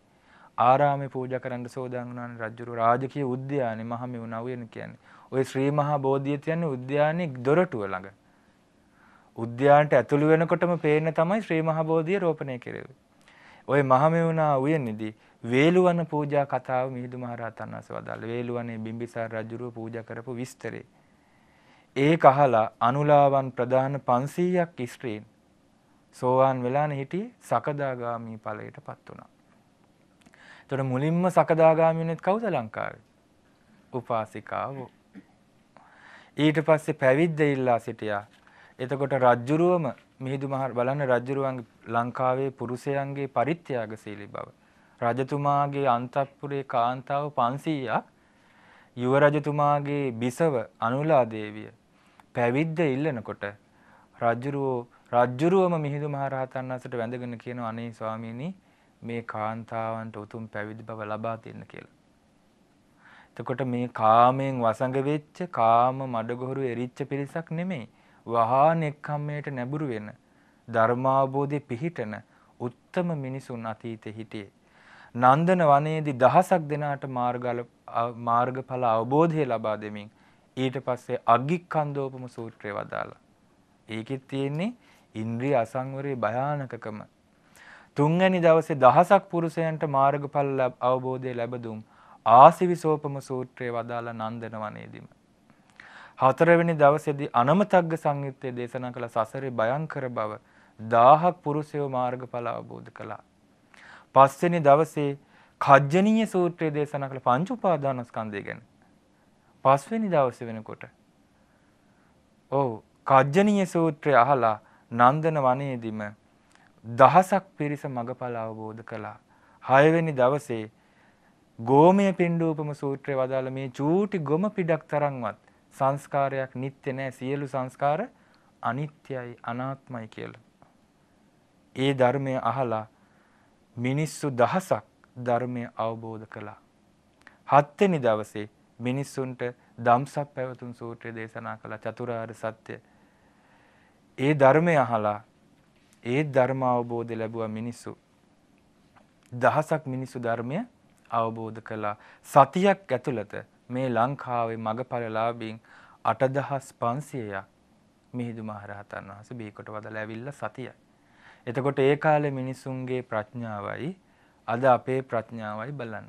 ආරාමේ පූජා කරන්න සෝදාන් වුණානේ රජුරු රාජකීය උද්‍යානේ මහමෙවුනා උයන කියන්නේ. ওই ශ්‍රී මහා බෝධිය කියන්නේ උද්‍යානයේ දොරටුව ළඟ. උද්‍යානට ඇතුළු වෙනකොටම පේන්න තමයි ශ්‍රී මහා බෝධිය රෝපණය කෙරෙන්නේ. ওই මහමෙවුනා උයනේදී වේලුවන පූජා කතාව මිහිඳු මහරහතන් වහන්සේ වදාළ වේලුවනේ බිම්බිසාර රජුරුව පූජා කරපු විස්තරේ. ඒක අහලා අනුලාවන් ප්‍රධාන 500ක් ස්ත්‍රීන් සෝවාන් වෙලානේ හිටියේ සකදාගාමි ඵලයටපත් වුණා. එතකොට මුලින්ම සකදාගාමි වුණෙත් කවුද ලංකාවේ? උපාසිකාවෝ. ඊට පස්සේ පැවිද්ද ඉල්ලා සිටියා. එතකොට රජ්ජුරුවම මිහිඳු මහ බලන්න රජ්ජුරුවන්ගේ ලංකාවේ පුරුෂයන්ගේ පරිත්‍යාගශීලී බව. රජතුමාගේ අන්තපුරේ කාන්තාව 500ක් යුව රජතුමාගේ බිසව අනුලා දේවිය පැවිද්ද ඉල්ලනකොට රජුරෝ රජුරුවම මිහිඳු මහරහතන් වහන්සේට වැඳගෙන කියනවා අනේ ස්වාමීනි මේ කාන්තාවන්ට උතුම් පැවිදි බව ලබා දෙන්න කියලා. එතකොට මේ කාමයෙන් වසඟ වෙච්ච කාම මඩගොහරු එරිච්ච පිරිසක් නෙමෙයි. වහා නෙක්ඛම්මයට නැඹුරු වෙන ධර්මාවබෝධයේ පිහිටන උත්තම මිනිසුන් අතීතේ හිටියේ. නන්දන වනයේදී දහසක් දෙනාට මාර්ගල මාර්ගඵල අවබෝධය ලබා දෙමින් ඊට පස්සේ අග්ගික්ඛන්දෝපම සූත්‍රය වදාලා. ඒකෙත් තියෙන්නේ ඉන්ද්‍රිය අසංවරයේ භයානකකම. තුන්වැනි දවසේ දහසක් පුරුෂයන්ට මාර්ගඵල අවබෝධය ලැබදුම් ආසිවිසෝපම සූත්‍රය වදාලා නන්දන වනයේදීම. හතරවෙනි දවසේදී අනමතග්ග සංයුත්තේ දේශනා කළ සසරේ භයංකර බව 1000ක් පුරුෂයෝ මාර්ගඵල අවබෝධ කළා. පස්වෙනි දවසේ කජ්ජනීය සූත්‍රය දේශනා කළ පංච උපාදානස්කන්ධය ගැන. පස්වෙනි දවසේ වෙනකොට ඔව් කජ්ජනීය සූත්‍රය අහලා නන්දන වනයේදීම දහසක් පිරිස මගඵල අවබෝධ කළා. හයවෙනි දවසේ ගෝමය පිණ්ඩූපම සූත්‍රය වදාළ මේ චූටි ගොම පිටක් තරම්වත් සංස්කාරයක් නිත්‍ය නැහැ සියලු සංස්කාර අනිත්‍යයි අනාත්මයි කියලා. ඒ ධර්මය අහලා මිනිස්සු දහසක් ධර්මය අවබෝධ කළා. හත්වෙනි දවසේ මිනිස්සුන්ට ධම්සක් පැවතුම් සූත්‍රය දේශනා කළ චතුරාර්ය සත්‍ය. ඒ ධර්මය අහලා ඒ ධර්ම අවබෝධය ලැබුවා මිනිස්සු. දහසක් මිනිස්සු ධර්මය අවබෝධ කළා. සතියක් ඇතුළත මේ ලංකාවේ මගපලලාභීන් 8500ක් මිහිඳු මහරහතන් වහන්සේ බීකොට වදලා ඇවිල්ලා සතියයි. එතකොට ඒ කාලේ මිනිසුන්ගේ ප්‍රඥාවයි අද අපේ ප්‍රඥාවයි බලන්න.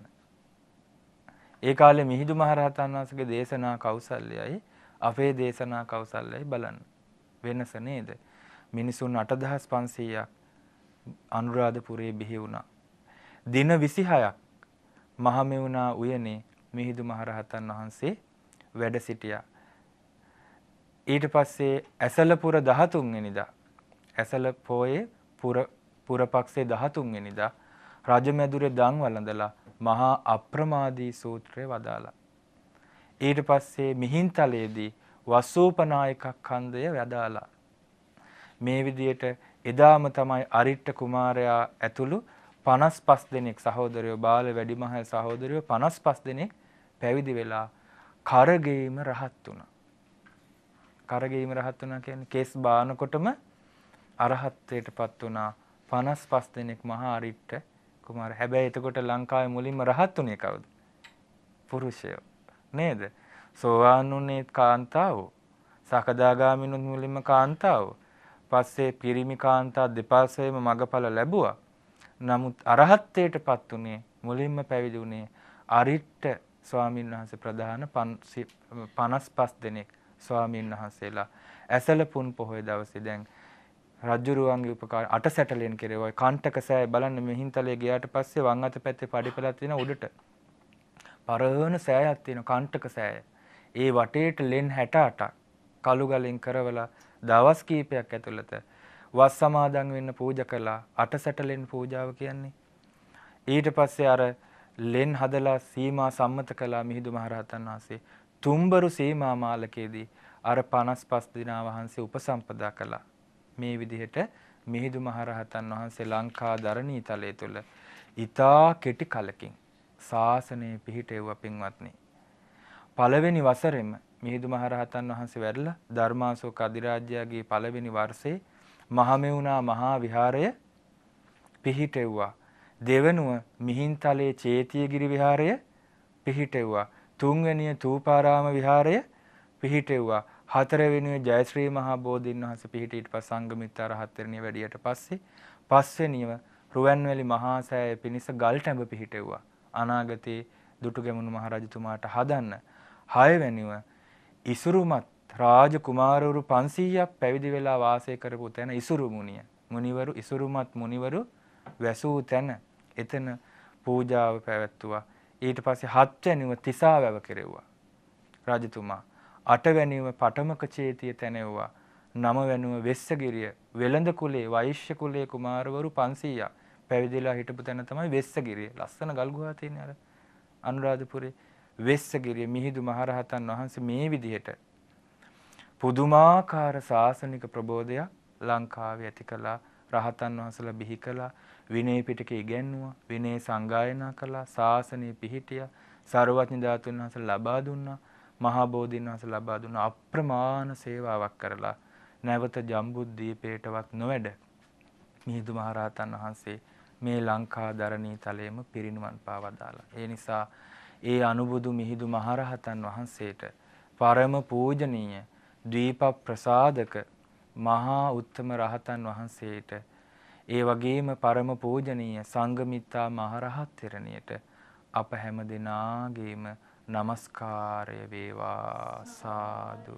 ඒ කාලේ මිහිඳු මහරහතන් වහන්සේගේ දේශනා කෞසල්‍යයයි අපේ දේශනා කෞසල්‍යයයි බලන්න. වෙනස නේද? මිනිසුන් 8500ක් අනුරාධපුරේ බිහි වුණා. දින 26ක් මහමෙවුනා උයනේ මිහිඳු මහරහතන් වහන්සේ වැඩ සිටියා. ඊට පස්සේ ඇසලපුර 13 වෙනිදා ඇසල පොයේ පුර පුරපක්ෂේ 13 වෙනිදා රජමැදුරේ දන් වළඳලා මහා අප්‍රමාදී සූත්‍රය වදාලා. ඊට පස්සේ මිහින්තලයේදී වසූපනායක ඛණ්ඩය වදාලා. මේ විදියට එදාම තමයි අරිට්ඨ කුමාරයා ඇතුළු 55 දෙනෙක් සහෝදරයෝ බාල වැඩිමහල් සහෝදරයෝ 55 දෙනෙක් පැවිදි වෙලා කරගෙයිම රහත් වුණා. කරගෙයිම රහත් වුණා කියන්නේ කේස් බානකොටම අරහත්ත්වයටපත් වුණා 55 දෙනෙක් මහා අරිට්ට කුමාර. හැබැයි එතකොට ලංකාවේ මුලින්ම රහත් උනේ කවුද? පුරුෂයෝ. නේද? සෝවාන් උනේ කාන්තාවෝ. සකදාගාමිනුත් මුලින්ම කාන්තාවෝ. පස්සේ පිරිමි කාන්තා දෙපාර්ශ්වයේම මගඵල ලැබුවා. නමුත් අරහත්ත්වයටපත් උනේ මුලින්ම පැවිදි උනේ අරිට්ට ස්වාමීන් වහන්සේ ප්‍රධාන 55 දෙනෙක් ස්වාමීන් වහන්සේලා. ඇසල පුන් පොහොය දවසේ දැන් රජුරුවන්ගේ උපකාර අට සැටලෙන් කෙරේ කන්ටක සෑය බලන්න මෙහින්තලේ ගියාට පස්සේ වම් අත පැත්තේ පඩිපෙලක් තියෙන උඩට. පරවන සෑයක් තියෙන කන්ටක සෑය. ඒ වටේට ලෙන් 68ක් කළු ගලින් කරවලා දවස් කීපයක් ඇතුළත වස් සමාදන් වෙන්න පූජා කළා. අටසැටලෙන් පූජාව කියන්නේ. ඊට පස්සේ අර ලෙන් හදලා සීමා සම්මත කළා මිහිඳු මහරහතන් වහන්සේ. තුම්බරු සීමා මාලකයේදී අර 55 දිනා වහන්සේ උපසම්පදා කළා. මේ විදිහට මිහිඳු මහරහතන් වහන්සේ ලංකා දරණී තලයේ තුල ඊතා කෙටි කලකින් ශාසනය පිහිටෙව්ව පින්වත්නි. පළවෙනි වසරෙම මිහිඳු මහරහතන් වහන්සේ වැඩලා ධර්මාශෝක අධිරාජ්‍යයාගේ පළවෙනි වර්ෂයේ මහමෙවුනා මහා විහාරය පිහිටෙව්වා. දෙවනුව මිහින්තලේ චේතියගිරි විහාරය පිහිටෙව්වා. තුන්වෙනිය තූපාරාම විහාරය පිහිටෙව්වා. හතරවෙනිය ජයශ්‍රී මහා බෝධීන් වහන්සේ පිහිට ඊට පස්සේ සංඝමිත්තා රහත් වෙරණිය වැඩියට පස්සේ පස්වෙනියව රුවන්වැලි මහා සෑය පිණිස ගල්ටැඹ පිහිටෙව්වා. අනාගතේ දුටුගැමුණු මහරජතුමාට හදන්න. හයවැනිව ඉසුරුමත් රාජ කුමාරවරු 500ක් පැවිදි වෙලා වාසය කරපු තැන ඉසුරු මුනිය. මුනිවරු ඉසුරුමත් මුනිවරු වැසූ තැන එතන පූජාව පැවැත්තුවා. ඊට පස්සේ හත්වැනිව තිසා වැව කෙරෙව්වා. රජතුමා අටවැනිව පටමක චේතිය තැනෙව්වා. නවවැනුව වෙස්සගිරිය වෙළඳ කුලේ වෛශ්‍ය කුලේ කුමාරවරු 500ක් පැවිදිලා හිටපු තැන තමයි වෙස්සගිරිය. ලස්සන ගල් ගුහා තියෙන අර අනුරාධපුරේ වෙස්සගිරිය මිහිඳු මහරහතන් වහන්සේ මේ විදිහට පුදුමාකාර ශාසනික ප්‍රබෝධයක් ලංකාවේ ඇති කළා රහතන් වහන්සේලා බිහි කළා විනය පිටකේ ඉගැන්නුවා. විනය සංගායනා කළා. ශාසනය පිහිටියා. සර්වඥ ධාතුන් වහන්සේ ලබා දුන්නා. මහා බෝධීන් වහන්සේ ලබා දුන්නා. අප්‍රමාණ සේවාවක් කරලා නැවත ජම්බුද්දීපේටවත් නොවැඩ මිහිඳු මහරහතන් වහන්සේ මේ ලංකා දරණී තලයේම පිරිනිවන් පාවදාලා. ඒ නිසා ඒ අනුබුදු මිහිඳු මහරහතන් වහන්සේට පරම පූජනීය දීප ප්‍රසාදක මහා උත්තම රහතන් වහන්සේට ඒ වගේම පරම පූජනීය සංඝමිත්තා මහරහත් තෙරණියට අප හැම දෙනාගේම নমස්කාරය වේවා. සාදු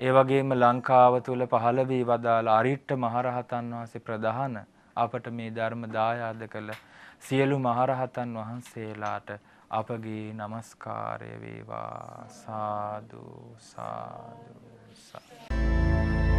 ඒ වගේම ලංකාව තුල පහළ වී වදාළ අරිට්ඨ මහරහතන් වහන්සේ ප්‍රධාන අපට මේ ධර්ම දායාද කළ සියලු මහරහතන් වහන්සේලාට අපගේ নমස්කාරය වේවා. සාදු සාදු සාදු.